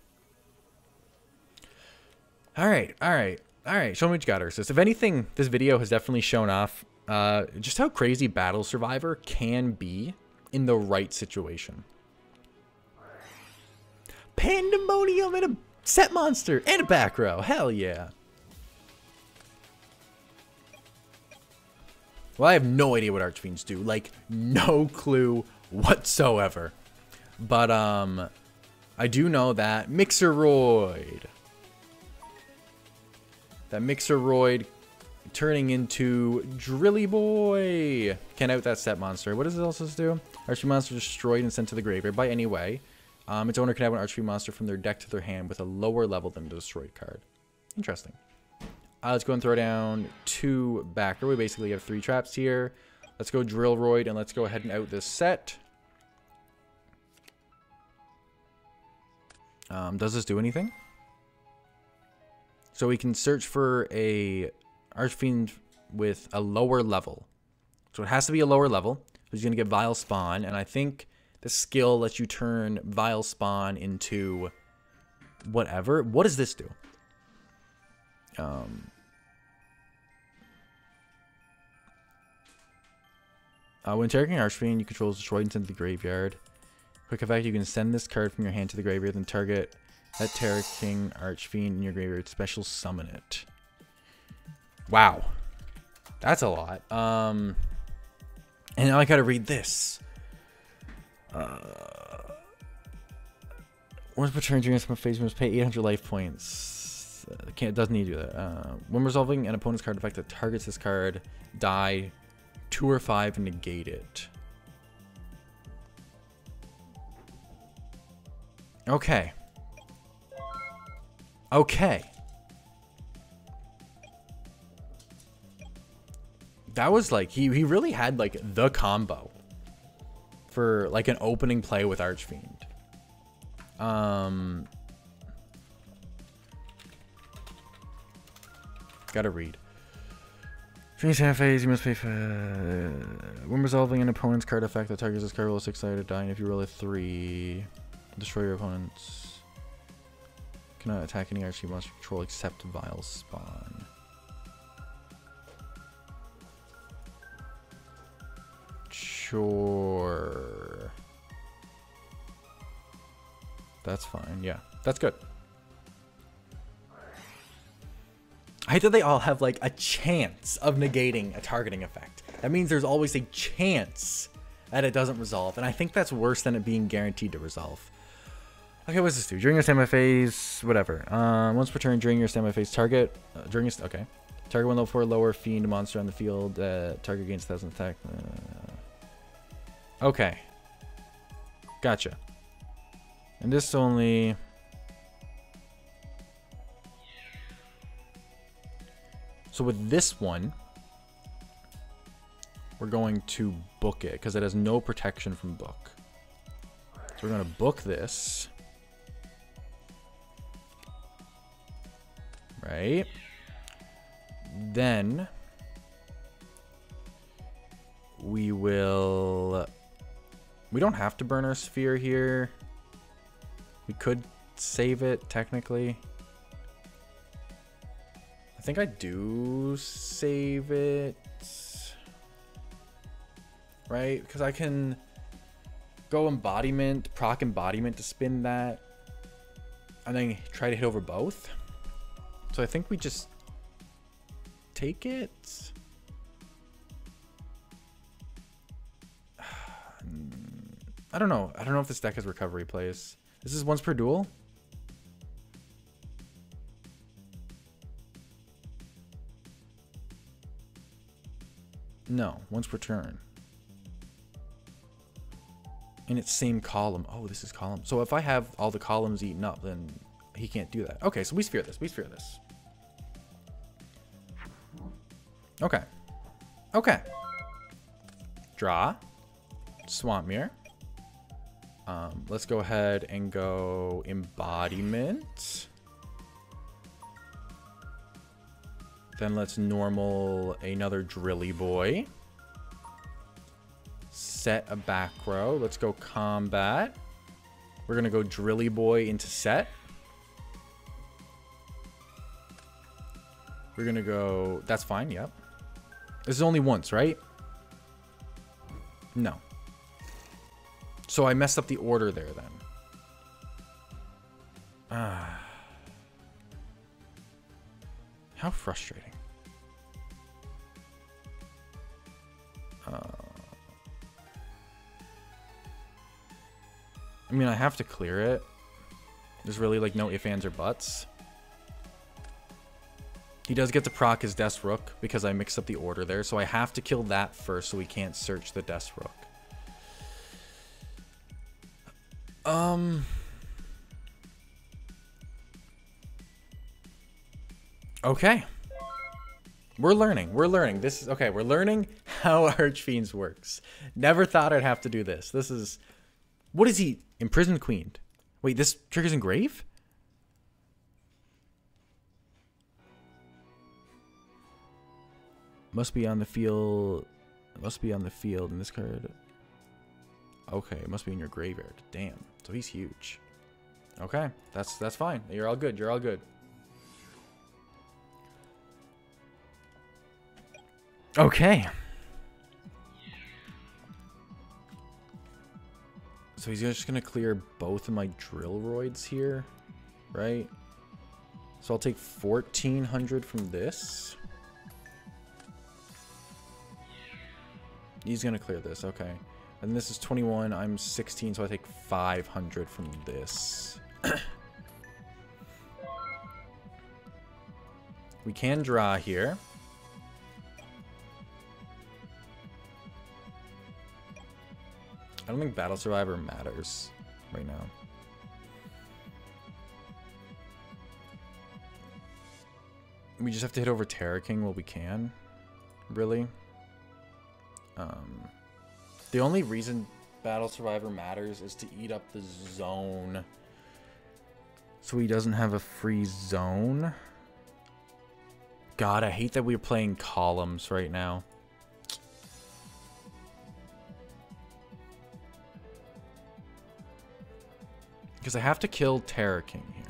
All right, all right, all right. Show me what you got, Ursus. If anything, this video has definitely shown off uh, just how crazy Battle Survivor can be in the right situation. Pandemonium and a set monster and a back row. Hell yeah. Well, I have no idea what Archfiends do. Like, no clue whatsoever. But, um, I do know that Mixeroid. That Mixeroid turning into Drilly Boy. Can out that set monster. What does it also do? Archery monster destroyed and sent to the graveyard by any way. Um, its owner can have an archery monster from their deck to their hand with a lower level than the destroyed card. Interesting. Uh, let's go and throw down two backer. We basically have three traps here. Let's go Drillroid and let's go ahead and out this set. Um, does this do anything? So we can search for a Archfiend with a lower level. So it has to be a lower level. So he's going to get Vilepawn. And I think the skill lets you turn Vilepawn into whatever. What does this do? Um, uh, when targeting Archfiend, you control destroyed and sent to the graveyard. Quick effect, you can send this card from your hand to the graveyard, then target that Terra King Archfiend in your graveyard. Special summon it. Wow. That's a lot. Um, and now I gotta read this. Uh, once per turn during some phase, must pay 800 life points. Uh, can't doesn't need to do that. Uh, when resolving an opponent's card effect that targets this card, die two or five negate it. Okay. Okay. That was like, he, he really had like the combo for like an opening play with Archfiend. Um, gotta read. Finish half phase, you must pay for... Uh, when resolving an opponent's card effect that targets this card, roll a 6 sided and if you roll a 3, destroy your opponent's... Cannot attack any archie monster control except Vilepawn. Sure. That's fine. Yeah, that's good. I hate that they all have like a chance of negating a targeting effect. That means there's always a chance that it doesn't resolve. And I think that's worse than it being guaranteed to resolve. Okay, what's this do? During your standby phase, whatever. Um, once per turn, during your standby phase, target, uh, during your, okay. Target one level 4 lower fiend monster on the field, uh, target gains 1000 attack. Okay. Gotcha. And this only... So with this one, we're going to book it because it has no protection from book. So we're going to book this. Right. Then we will... We don't have to burn our sphere here. We could save it, technically. I think I do save it. Right? Because I can go embodiment, proc embodiment to spin that. And then try to hit over both. So I think we just take it. I don't know. I don't know if this deck has recovery plays. This is once per duel? No, once per turn. In its same column. Oh, this is column. So if I have all the columns eaten up, then he can't do that. Okay, so we sphere this. We sphere this. Okay. Okay. Draw. Swamp Mirror. Um, let's go ahead and go embodiment. Then let's normal another drilly boy. Set a back row. Let's go combat. We're going to go drilly boy into set. We're going to go... That's fine, yep. This is only once, right? No. So I messed up the order there then. Ah. How frustrating. Uh, I mean, I have to clear it. There's really like no ifs, ands, or buts. He does get to proc his Desrook because I mixed up the order there. So I have to kill that first so we can't search the Desrook. Um. Okay. We're learning. We're learning. This is okay. We're learning how Archfiends works. Never thought I'd have to do this. This is what is he? Imprisoned Queen. Wait, this triggers engrave? Must be on the field. Must be on the field in this card. Okay, it must be in your graveyard. Damn. So he's huge. Okay, that's that's fine. You're all good. You're all good. Okay. So he's just gonna clear both of my Drillroids here, right? So I'll take 1400 from this. He's gonna clear this, okay. And this is 21, I'm 16, so I take 500 from this. we can draw here. I don't think Battle Survivor matters right now. We just have to hit over Terrorking while we can. Really. Um, the only reason Battle Survivor matters is to eat up the zone. So he doesn't have a free zone. God, I hate that we're playing columns right now. Because I have to kill Terrorking here.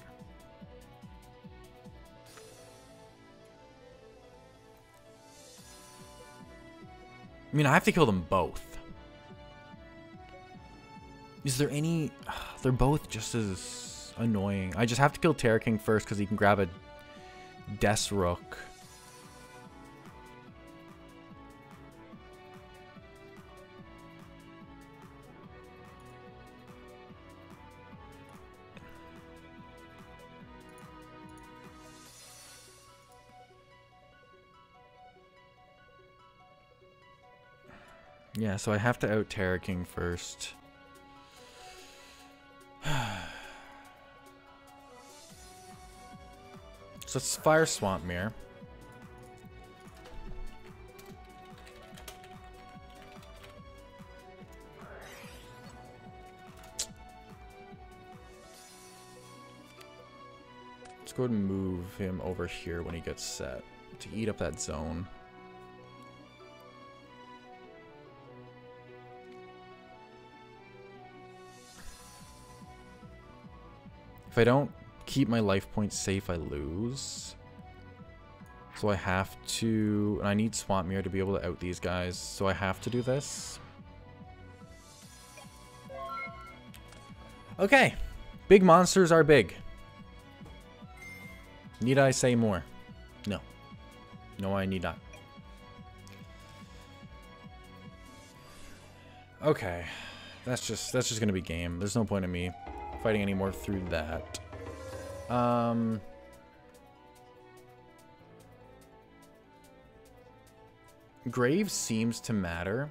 I mean, I have to kill them both. Is there any... They're both just as annoying. I just have to kill Terrorking first because he can grab a Desrook. Yeah, so I have to out Terrorking first. so it's Fire Swamp Mirror. Let's go ahead and move him over here when he gets set to eat up that zone. If I don't keep my life points safe, I lose. So I have to... And I need Swampmere to be able to out these guys. So I have to do this. Okay. Big monsters are big. Need I say more? No. No, I need not. Okay. That's just that's just gonna be game. There's no point in me fighting anymore through that. Um Grave seems to matter.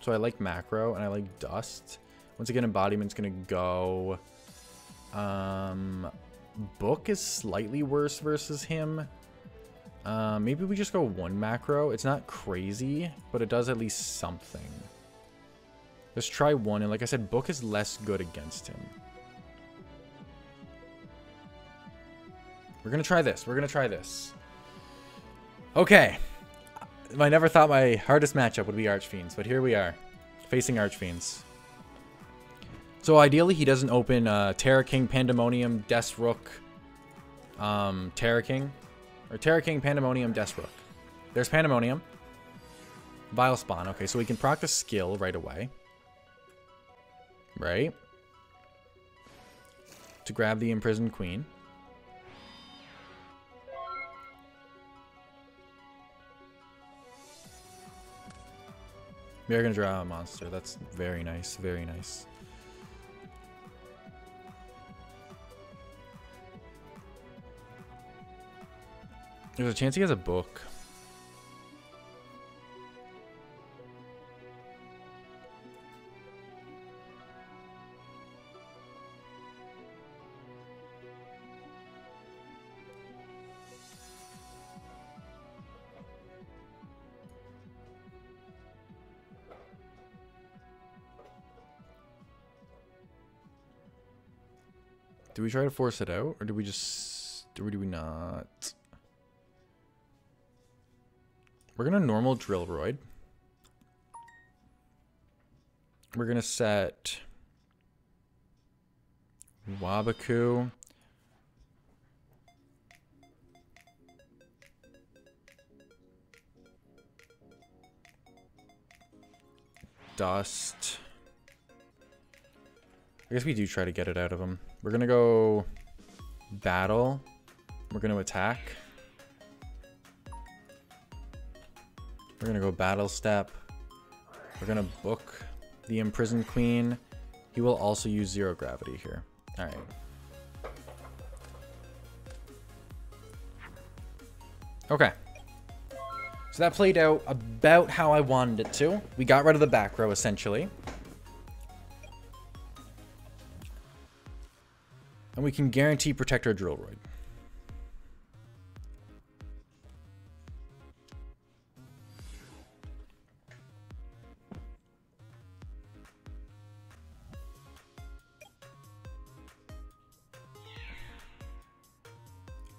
So I like macro and I like dust. Once again, embodiment's gonna go. Um Book is slightly worse versus him. Uh, maybe we just go one macro. It's not crazy, but it does at least something. Let's try one. And like I said, Book is less good against him. We're to try this. We're to try this. Okay. I never thought my hardest matchup would be Archfiends, but here we are. Facing Archfiends. So ideally, he doesn't open uh, Terrorking, Pandemonium, Desrook, um, Terrorking, or Terrorking, Pandemonium, Desrook. There's Pandemonium. Vilepawn. Okay, so we can practice skill right away. Right? To grab the imprisoned queen. We are going to draw a monster. That's very nice. Very nice. There's a chance he has a book. We try to force it out, or do we just, or do we not? We're going to normal Drillroid. We're going to set Waboku. Dust. I guess we do try to get it out of him. We're to go battle. We're to attack. We're gonna go battle step. We're gonna book the imprisoned queen. He will also use zero gravity here. All right. Okay. So that played out about how I wanted it to. We got rid of the back row, essentially. And we can guarantee protect our Drillroid.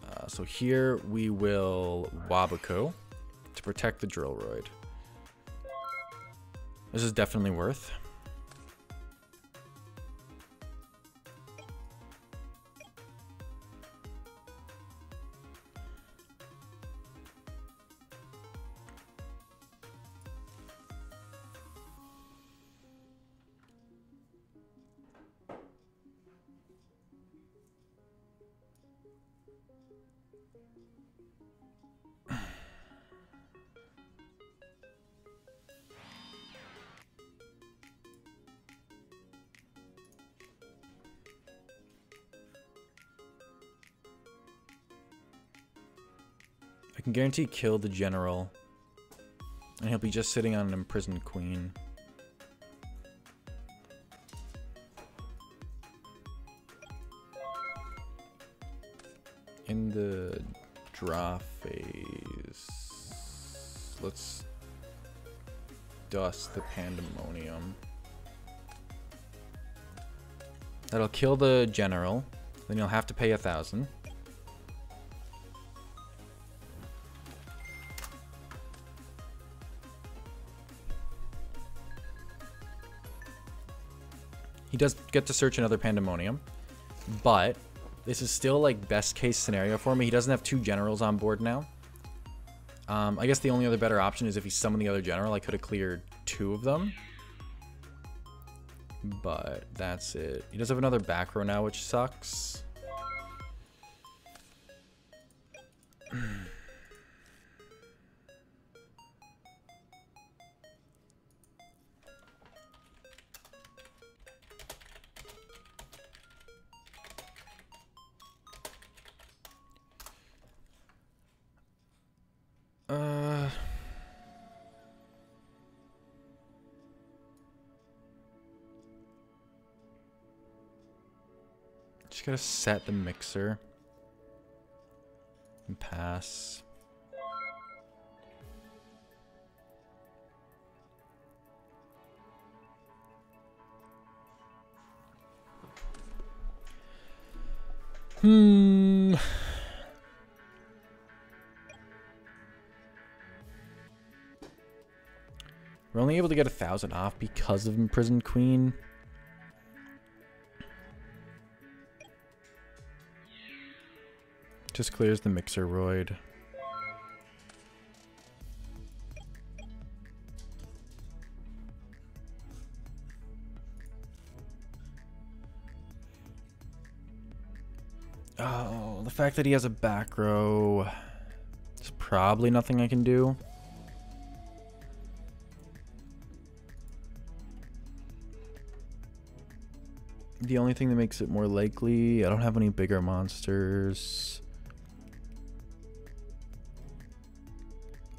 Uh, so here we will Waboku to protect the Drillroid. This is definitely worth. Can guarantee kill the general. And he'll be just sitting on an imprisoned queen. dust the pandemonium. That'll kill the general. Then you'll have to pay a thousand. He does get to search another pandemonium, but this is still like best case scenario for me. He doesn't have two generals on board now. Um, I guess the only other better option is if he summoned the other general, I could have cleared two of them. But that's it. He does have another back row now, which sucks. Gotta set the mixer. And pass. Hmm. We're only able to get a thousand off because of Imprisoned Queen. Just clears the Mixeroid. Oh, the fact that he has a back row. There's probably nothing I can do. The only thing that makes it more likely, I don't have any bigger monsters.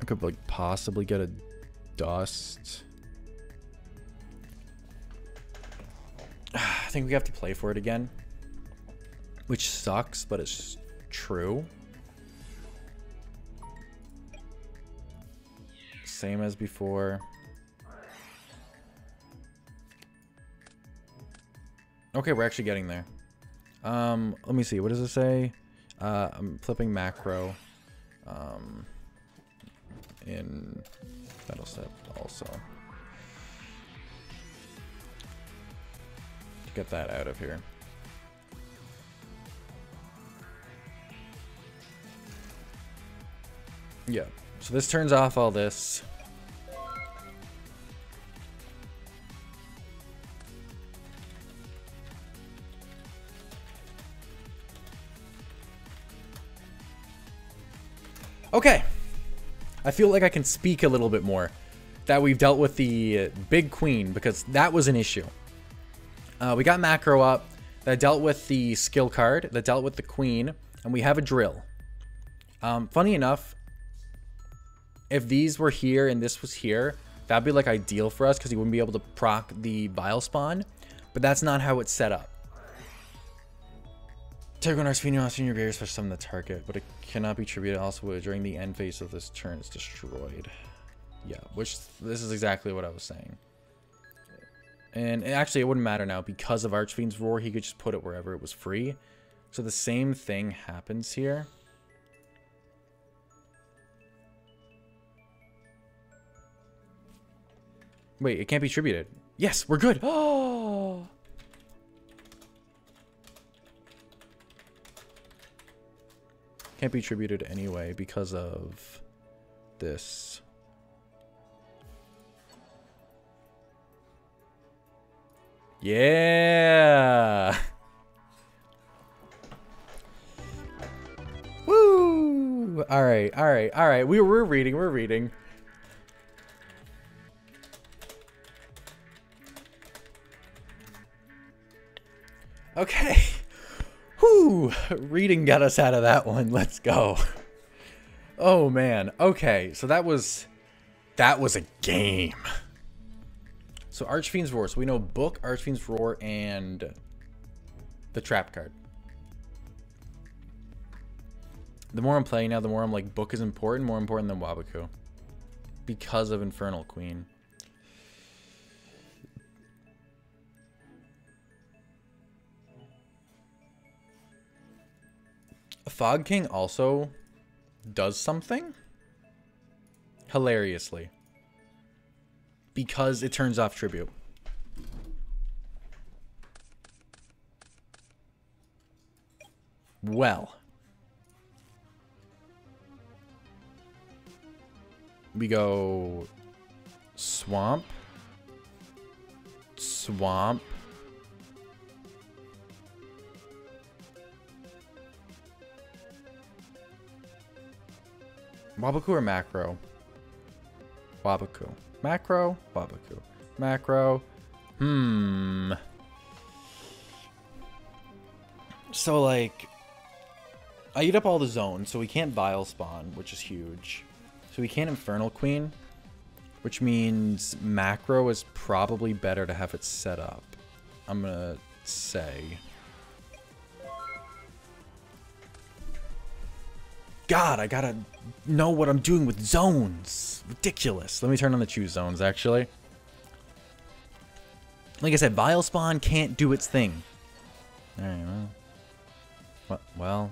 I could like possibly get a dust. I think we have to play for it again. Which sucks, but it's true. Same as before. Okay, we're actually getting there. Um, let me see. What does it say? Uh, I'm flipping macro. Um, in set also. Get that out of here. Yeah. So this turns off all this. Okay. I feel like I can speak a little bit more that we've dealt with the big queen because that was an issue. Uh, we got macro up that dealt with the skill card, that dealt with the queen, and we have a drill. Um, funny enough, if these were here and this was here, that'd be like ideal for us because he wouldn't be able to proc the Vilepawn, but that's not how it's set up. In your bears for some of the target, but it cannot be tributed also during the end phase of this turn is destroyed. Yeah, which this is exactly what I was saying. And actually, it wouldn't matter now because of Archfiend's Roar. He could just put it wherever it was free. So the same thing happens here. Wait, it can't be tributed. Yes, we're good. Oh. Can't be attributed anyway because of this. Yeah. Woo! All right, all right, all right. We, we're reading, we're reading. Okay. Whew, reading got us out of that one. Let's go. Oh man. Okay, so that was that was a game. So Archfiend's Roar. So we know Book, Archfiend's Roar, and the Trap card. The more I'm playing now, the more I'm like, Book is important, more important than Waboku. Because of Infernal Queen. Fog King also does something? Hilariously. Because it turns off tribute. Well, we go swamp, swamp, Waboku or macro? Waboku. Macro? Waboku. Macro. Hmm. So, like, I eat up all the zones, so we can't Vilepawn, which is huge. So we can't Infernal Queen, which means Macro is probably better to have it set up. I'm gonna say. God, I gotta know what I'm doing with zones. Ridiculous. Let me turn on the choose zones, actually. Like I said, Vilepawn can't do its thing. Alright, well. Well.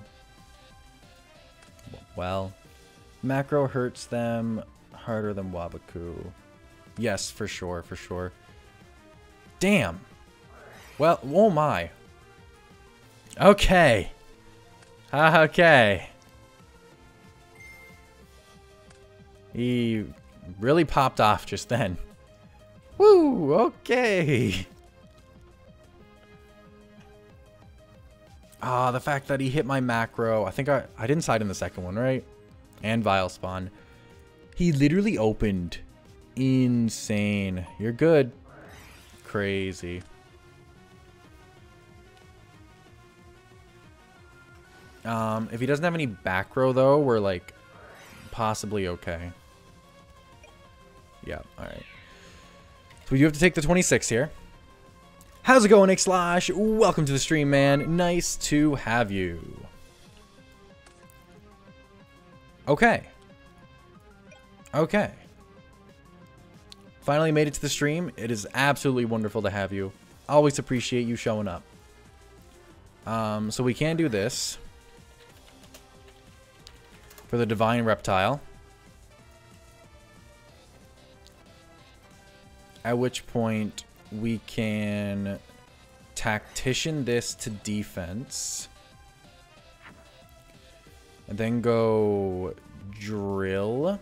Well. Macro hurts them harder than Waboku. Yes, for sure, for sure. Damn. Well, oh my. Okay. Okay. He really popped off just then. Woo, okay. Ah, the fact that he hit my macro. I think I, I didn't side in the second one, right? And Vilepawn. He literally opened. Insane. You're good. Crazy. Um, if he doesn't have any back row, though, we're, like, possibly okay. Yeah, alright. So we do have to take the 26 here. How's it going, Nick Slash? Welcome to the stream, man. Nice to have you. Okay. Okay. Finally made it to the stream. It is absolutely wonderful to have you. Always appreciate you showing up. Um, so we can do this. For the Divine Reptile. At which point we can tactician this to defense. And then go drill.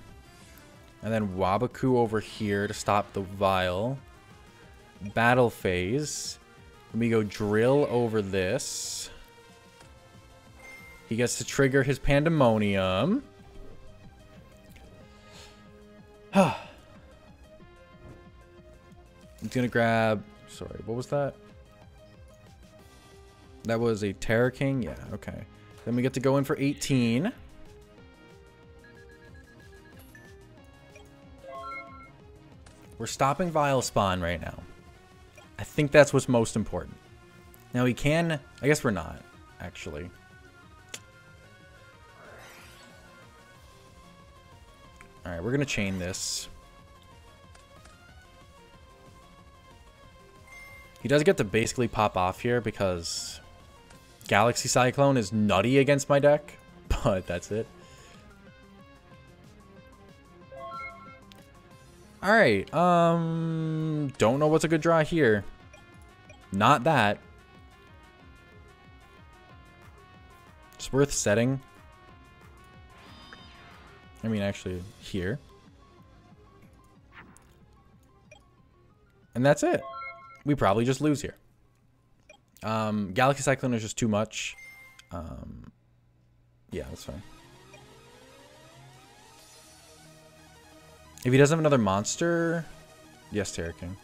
And then Waboku over here to stop the Vile. Battle phase. Let me go drill over this. He gets to trigger his Pandemonium. Gonna grab... Sorry, what was that? That was a Terrorking? Yeah, okay. Then we get to go in for 18. We're stopping Vilepawn right now. I think that's what's most important. Now we can... I guess we're not, actually. Alright, we're going to chain this. He does get to basically pop off here because Galaxy Cyclone is nutty against my deck, but that's it. Alright, um, don't know what's a good draw here. Not that. It's worth setting. I mean, actually, here. And that's it we probably just lose here. Um, Galaxy Cyclone is just too much. Um, yeah, that's fine. If he doesn't have another monster, yes, Terrorking.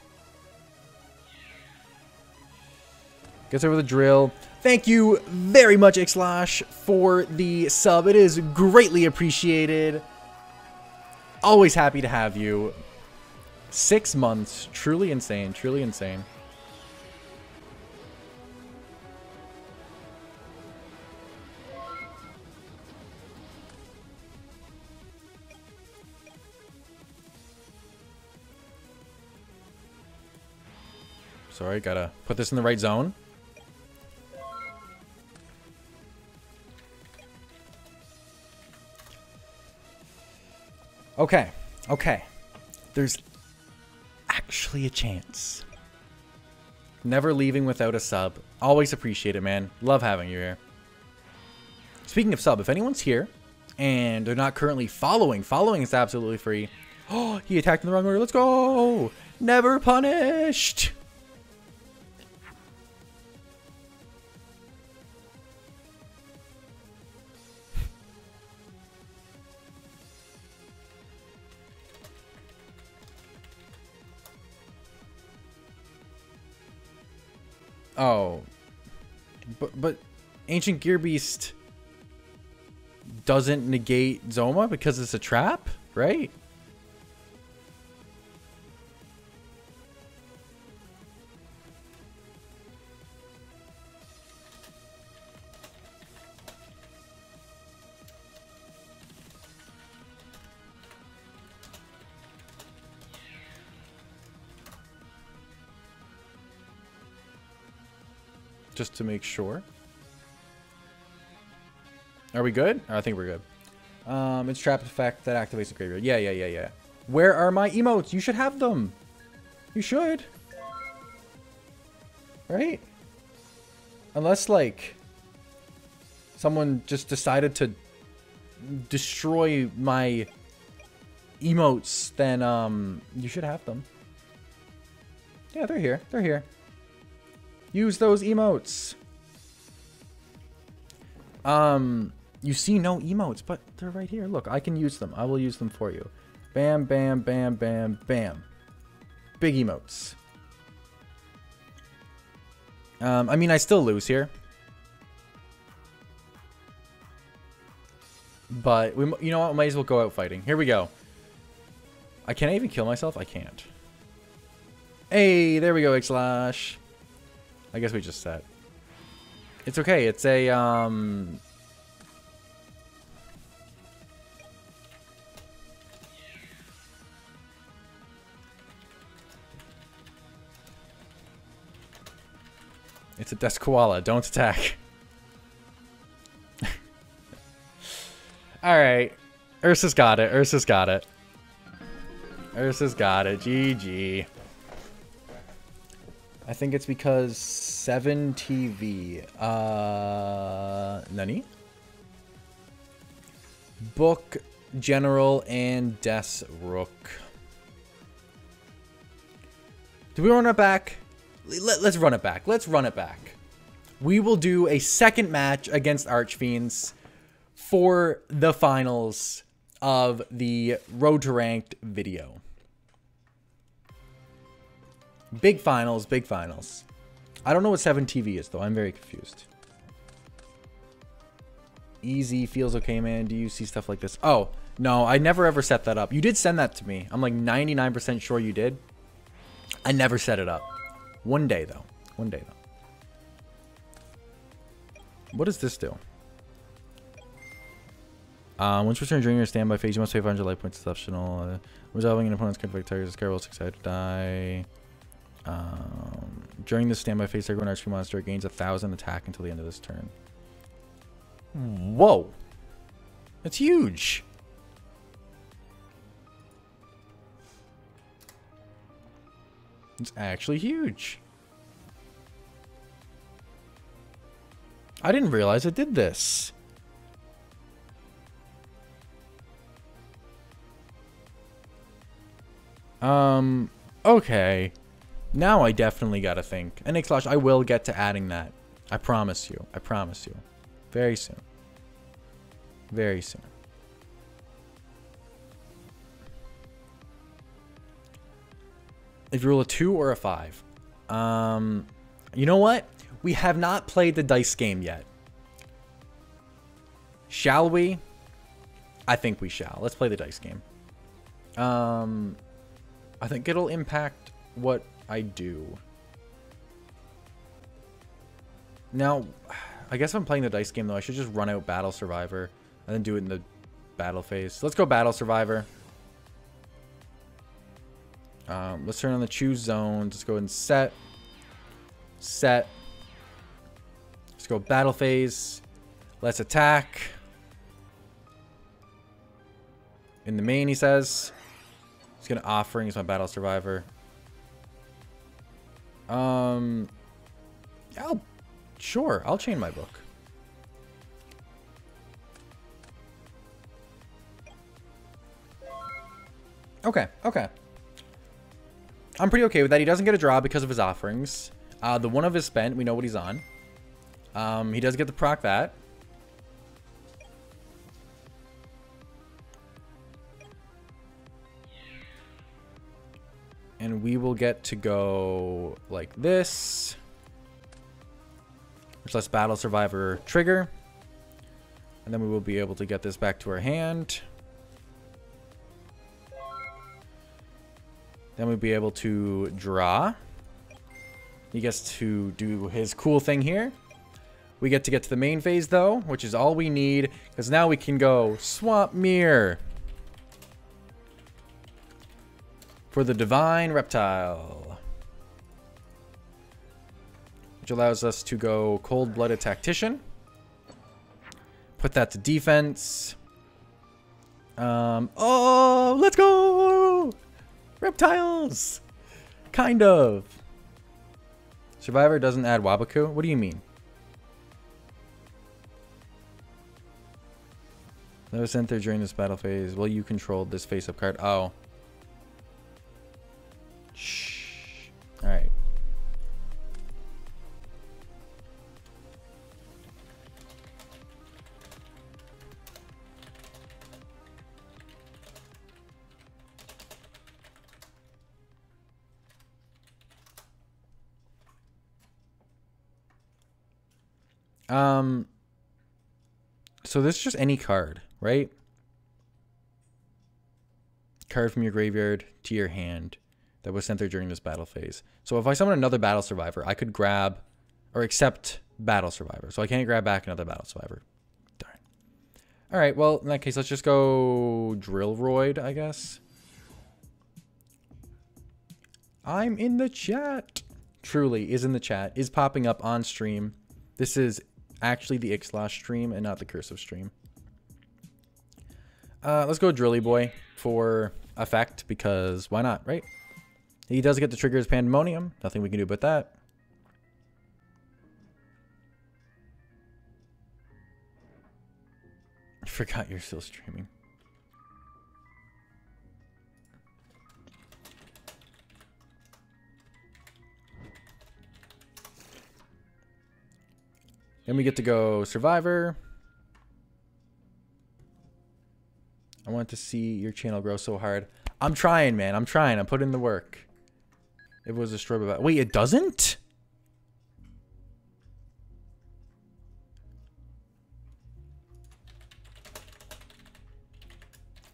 Gets over the drill. Thank you very much, Ixlash, for the sub. It is greatly appreciated. Always happy to have you. Six months. Truly insane. Truly insane. Sorry, gotta put this in the right zone. Okay, okay. There's actually a chance. Never leaving without a sub. Always appreciate it, man. Love having you here. speaking of sub, if anyone's here and they're not currently following, following is absolutely free. Oh, he attacked in the wrong order. Let's go. Never punished. Oh. But, but Ancient Gear Beast doesn't negate Zoma because it's a trap, right? Just to make sure. Are we good? I think we're good. Um, it's trap effect that activates the graveyard. Yeah, yeah, yeah, yeah. Where are my emotes? You should have them. You should. Right? Unless, like, someone just decided to destroy my emotes, then, um, you should have them. Yeah, they're here. They're here. Use those emotes. Um, you see no emotes, but they're right here. Look, I can use them. I will use them for you. Bam, bam, bam, bam, bam. Big emotes. Um, I mean, I still lose here. But, we, you know what? We Might as well go out fighting. Here we go. I can't even kill myself? I can't. Hey, there we go, X-Slash. I guess we just set. It's okay. It's a, um... It's a Des Koala. Don't attack. Alright. Ursa's got it. Ursa's got it. Ursa's got it. GG. I think it's because 7 TV. Uh, Nani? Book, General, and Des Rook. Do we run it back? Let, us run it back. Let's run it back. We will do a second match against Archfiends for the finals of the Road to Ranked video. Big finals, big finals. I don't know what 7TV is, though. I'm very confused. Easy, feels okay, man. Do you see stuff like this? Oh, no, I never ever set that up. You did send that to me. I'm like 99% sure you did. I never set it up. One day, though. One day, though. What does this do? Um, once returned during your standby phase, you must pay 500 life points exceptional. Uh, resolving an opponent's conflict target, this card will succeed to die. Um, during the standby phase, everyone archery monster gains a thousand attack until the end of this turn. Whoa. That's huge. It's actually huge. I didn't realize it did this. Um, okay. Now I definitely gotta think. And Slash, I will get to adding that. I promise you. I promise you. Very soon. Very soon. If you roll a 2 or a 5. Um, you know what? We have not played the dice game yet. Shall we? I think we shall. Let's play the dice game. Um, I think it'll impact what I do. Now, I guess I'm playing the dice game, though. I should just run out Battle Survivor and then do it in the battle phase. Let's go Battle Survivor. Um, let's turn on the choose zones. Let's go and set. Set. Let's go battle phase. Let's attack. In the main, he says. He's going to offering as my battle survivor. Um, I'll, sure, I'll chain my book. Okay, okay. I'm pretty okay with that. He doesn't get a draw because of his offerings. Uh, the one of his spent, we know what he's on. Um, he does get the proc that. And we will get to go like this. Which lets Battle Survivor trigger. And then we will be able to get this back to our hand. Then we'll be able to draw. He gets to do his cool thing here. We get to get to the main phase though, which is all we need. Because now we can go Swamp Mirror. For the Divine Reptile. Which allows us to go Cold-Blooded Tactician. Put that to defense. Um, oh, let's go! Reptiles! Kind of. Survivor doesn't add Waboku? What do you mean? That was sent there during this battle phase. Well, you controlled this face-up card. Oh. Shh. Alright. Um, so this is just any card, right? Card from your graveyard to your hand that was sent there during this battle phase. So if I summon another battle survivor, I could grab or accept battle survivor. So I can't grab back another battle survivor. Darn. All right, well, in that case, let's just go Drillroid, I guess. I'm in the chat. Truly is in the chat, is popping up on stream. This is actually the Ixlash stream and not the curseof stream. Uh, let's go Drilly Boy for effect because why not, right? He does get to trigger his Pandemonium. Nothing we can do about that. I forgot you're still streaming. Then we get to go Survivor. I want to see your channel grow so hard. I'm trying, man. I'm trying. I'm putting the work. It was strobe about. Wait, it doesn't?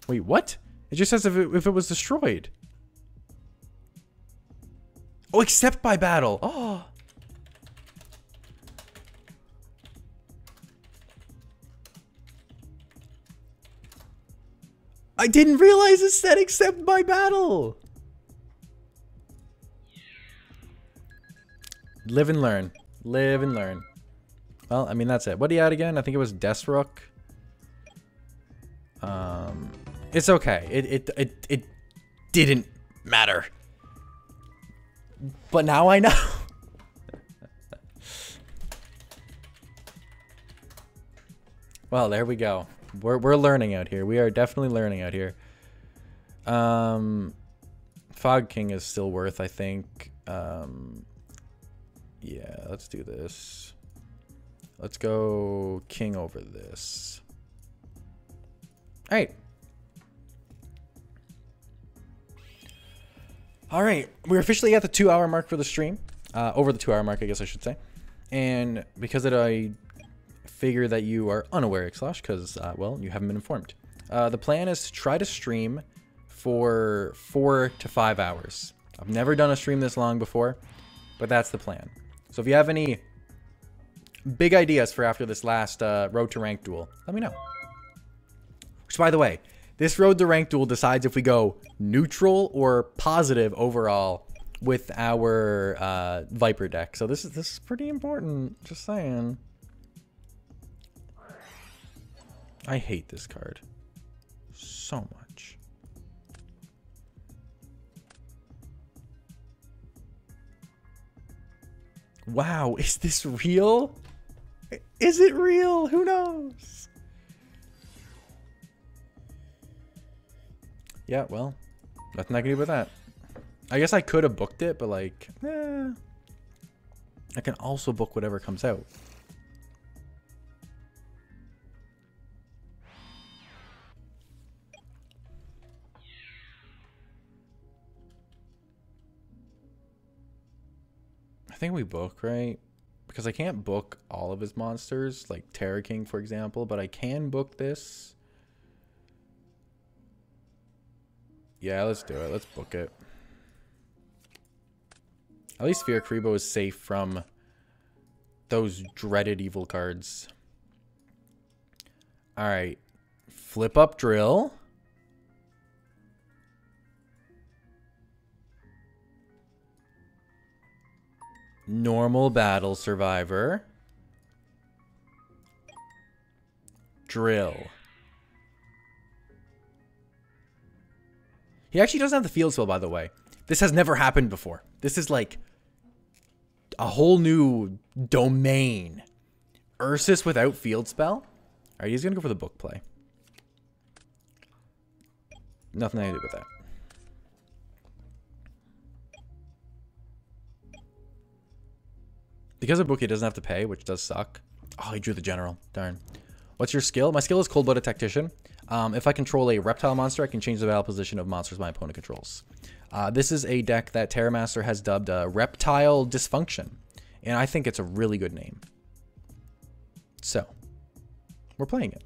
Wait, what? It just says if it, if it was destroyed. Oh, except by battle. Oh. I didn't realize it said except by battle. Live and learn. Live and learn. Well, I mean, that's it. What do you add again? I think it was Desrook. Um, it's okay. It, it, it, it didn't matter. But now I know. well, there we go. We're, we're learning out here. We are definitely learning out here. Um, Fog King is still worth, I think. Um, yeah, let's do this. Let's go King over this. All right. All right, we're officially at the two hour mark for the stream. Uh, over the two hour mark, I guess I should say. And because of I figure that you are unaware, Ixlash, because, uh, well, you haven't been informed. Uh, the plan is to try to stream for four to five hours. I've never done a stream this long before, but that's the plan. So if you have any big ideas for after this last uh, Road to Rank duel, let me know. Which, by the way, this Road to Rank duel decides if we go neutral or positive overall with our uh, Viper deck. So this is this is pretty important. Just saying. I hate this card so much. Wow, is this real? Is it real? Who knows? Yeah, well, Nothing I can do with that. I guess I could have booked it, but like, eh. I can also book whatever comes out. Think we book, right? Because I can't book all of his monsters, like Terrorking, for example, but I can book this. Yeah, let's do it. Let's book it. At least Sphere Kuriboh is safe from those dreaded evil cards. Alright. Flip up drill. Normal battle survivor. Drill. He actually doesn't have the field spell, by the way. This has never happened before. This is like a whole new domain. Ursus without field spell? Alright, he's gonna go for the book play. Nothing I can do with that. Because of bookie doesn't have to pay, which does suck. Oh, he drew the general. Darn. What's your skill? My skill is Cold-Blooded Tactician. Um, if I control a reptile monster, I can change the battle position of monsters my opponent controls. Uh, this is a deck that Terramaster has dubbed uh, Reptile Dysfunction, and I think it's a really good name. So, we're playing it.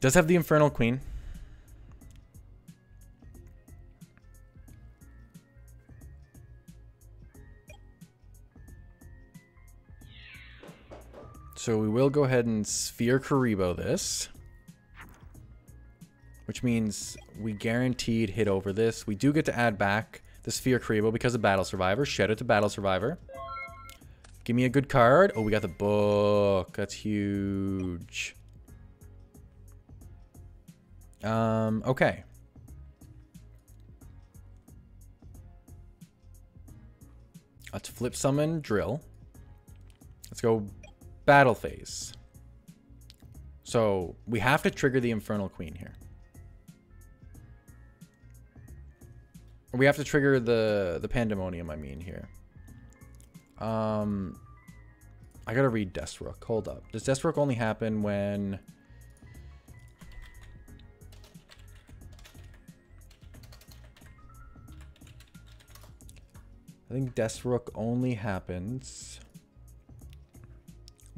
Does have the Infernal Queen. So we will go ahead and Sphere Kuriboh this. Which means we guaranteed hit over this. We do get to add back the Sphere Kuriboh because of Battle Survivor. Shout out to Battle Survivor. Give me a good card. Oh, we got the book. That's huge. Um, okay. Let's flip summon drill. Let's go battle phase. So we have to trigger the Infernal Queen here. We have to trigger the the Pandemonium, I mean, here. Um, I gotta read Desrook. Hold up. Does Desrook only happen when... I think Desrook only happens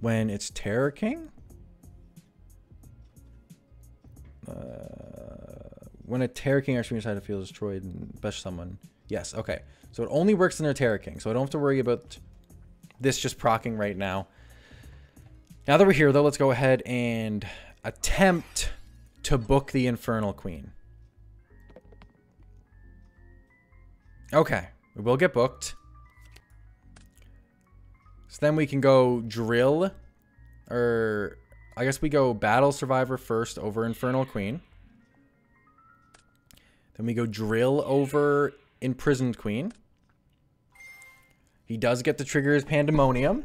when it's Terrorking. Uh, when a Terrorking actually inside a field is destroyed and bash someone. Yes, okay. So it only works in a Terrorking, so I don't have to worry about this just procking right now. Now that we're here, though, let's go ahead and attempt to book the Infernal Queen. Okay, we will get booked. So then we can go drill, or I guess we go battle survivor first over Infernal Queen. Then we go drill over imprisoned queen. He does get to trigger his pandemonium.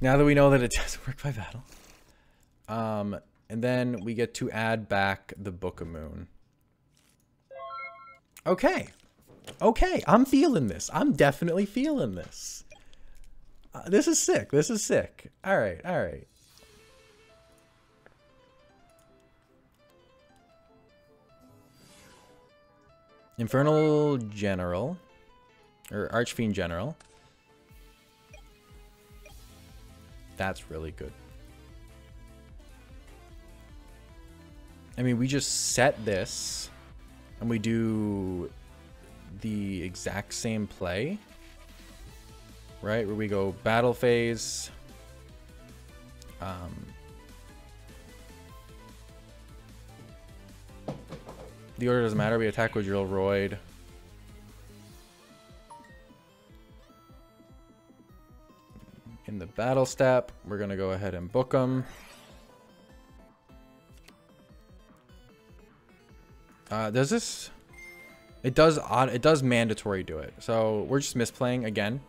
Now that we know that it doesn't work by battle. Um, and then we get to add back the Book of Moon. Okay. Okay, I'm feeling this. I'm definitely feeling this. Uh, this is sick. This is sick. All right, all right. Infernal General. Or Archfiend General. That's really good. I mean, we just set this and we do the exact same play, right? Where we go battle phase. Um, the order doesn't matter. We attack with Drillroid. In the battle step, we're going to go ahead and book them. Uh, does this... It does. It does mandatory do it. So we're just misplaying again.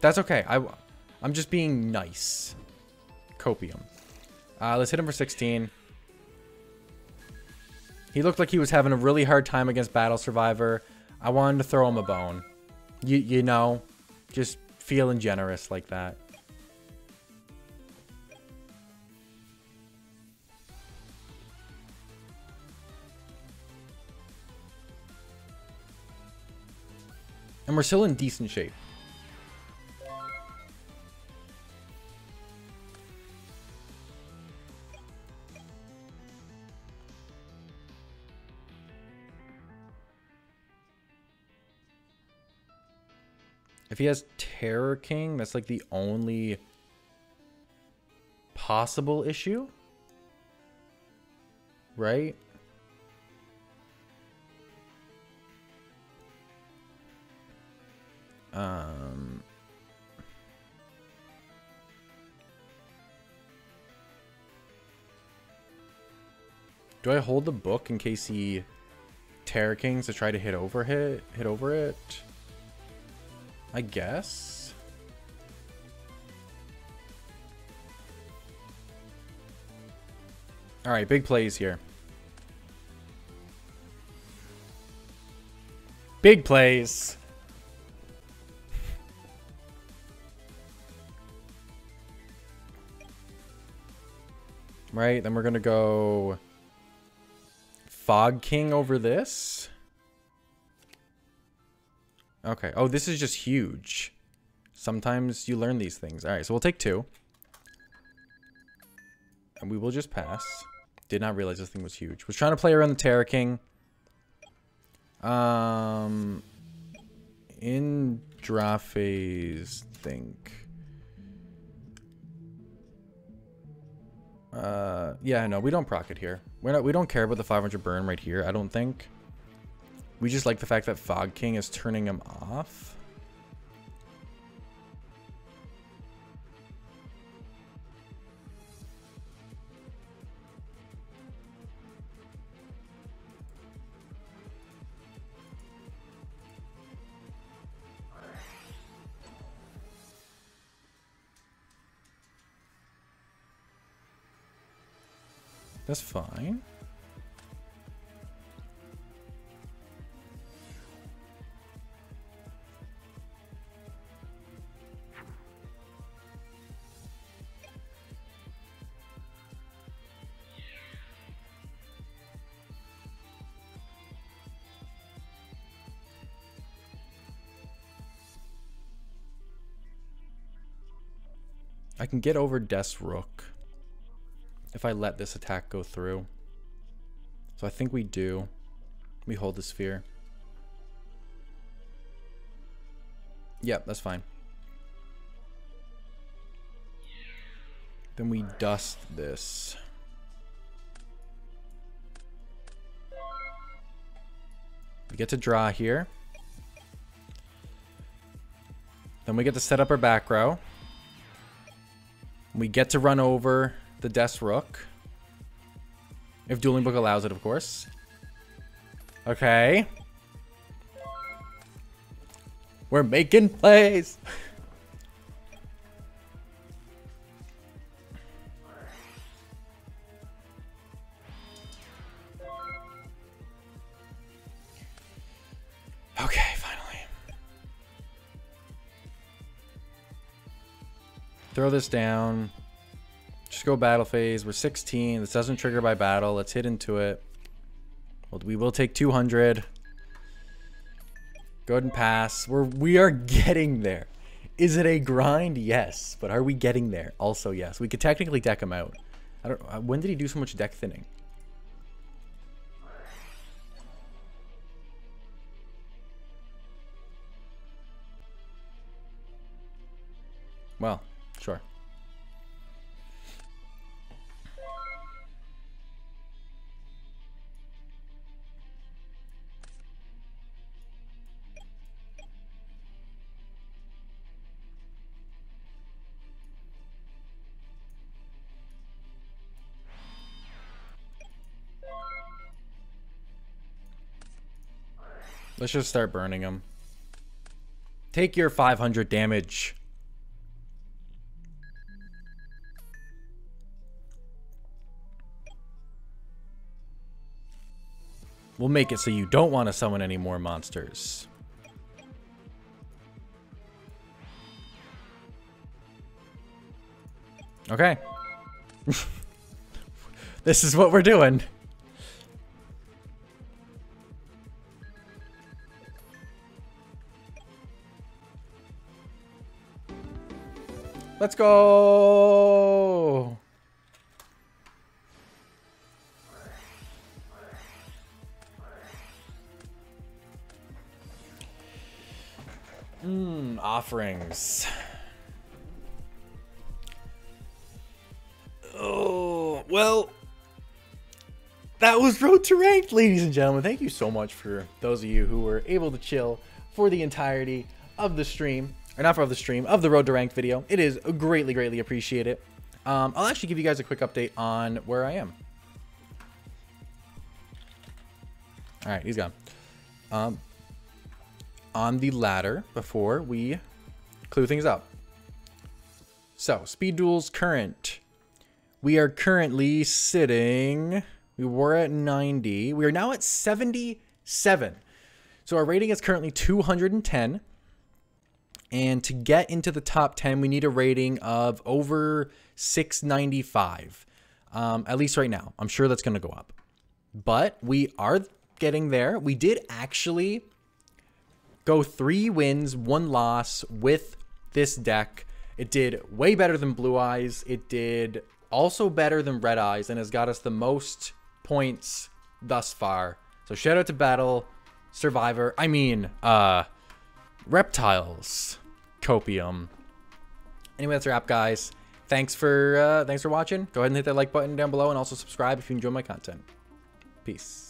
That's okay. I, I'm just being nice. Copium. Uh, let's hit him for 16. He looked like he was having a really hard time against Battle Survivor. I wanted to throw him a bone. You, you know, just feeling generous like that. And we're still in decent shape. If he has Terrorking, that's like the only possible issue. Right? Um... Do I hold the book in case he Terrorkings to try to hit over hit hit over it? I guess. All right, big plays here. Big plays. right, then we're going to go Fog King over this. Okay. Oh, this is just huge. Sometimes you learn these things. All right, so we'll take two. And we will just pass. Did not realize this thing was huge. Was trying to play around the Terrorking. Um, in draw phase, think. Uh, yeah, no, we don't proc it here. We're not. We don't care about the 500 burn right here. I don't think. We just like the fact that Fog King is turning him off. That's fine. Can get over Desrook if I let this attack go through. So I think we do. We hold the sphere. Yep, that's fine. Then we dust this. We get to draw here. Then we get to set up our back row. We get to run over the Desrook. If Duelingbook allows it, of course. Okay. We're making plays. Throw this down. Just go battle phase. We're 16. This doesn't trigger by battle. Let's hit into it. Well, we will take 200. Go ahead and pass. We're we are getting there. Is it a grind? Yes. But are we getting there? Also, yes. We could technically deck him out. I don't. Uh, when did he do so much deck thinning? Well, sure. Let's just start burning them. Take your 500 damage. We'll make it so you don't want to summon any more monsters. Okay. this is what we're doing. Let's go! Mmm, offerings. Oh, well, that was Road to Ranked, ladies and gentlemen. Thank you so much for those of you who were able to chill for the entirety of the stream, or not for the stream, of the Road to Ranked video. It is greatly, greatly appreciated. Um, I'll actually give you guys a quick update on where I am. All right, he's gone. Um, on the ladder before we clue things up. So, Speed Duels current. We are currently sitting, we were at 90. We are now at 77. So our rating is currently 210. And to get into the top 10, we need a rating of over 695. Um, at least right now. I'm sure that's going to go up. But we are getting there. We did actually go three wins, one loss with this deck. It did way better than Blue Eyes. It did also better than Red Eyes and has got us the most points thus far. So shout out to Battle, Survivor, I mean, uh, Reptiles, Copium. Anyway, that's a wrap, guys. Thanks for, uh, thanks for watching. Go ahead and hit that like button down below and also subscribe if you enjoy my content. Peace.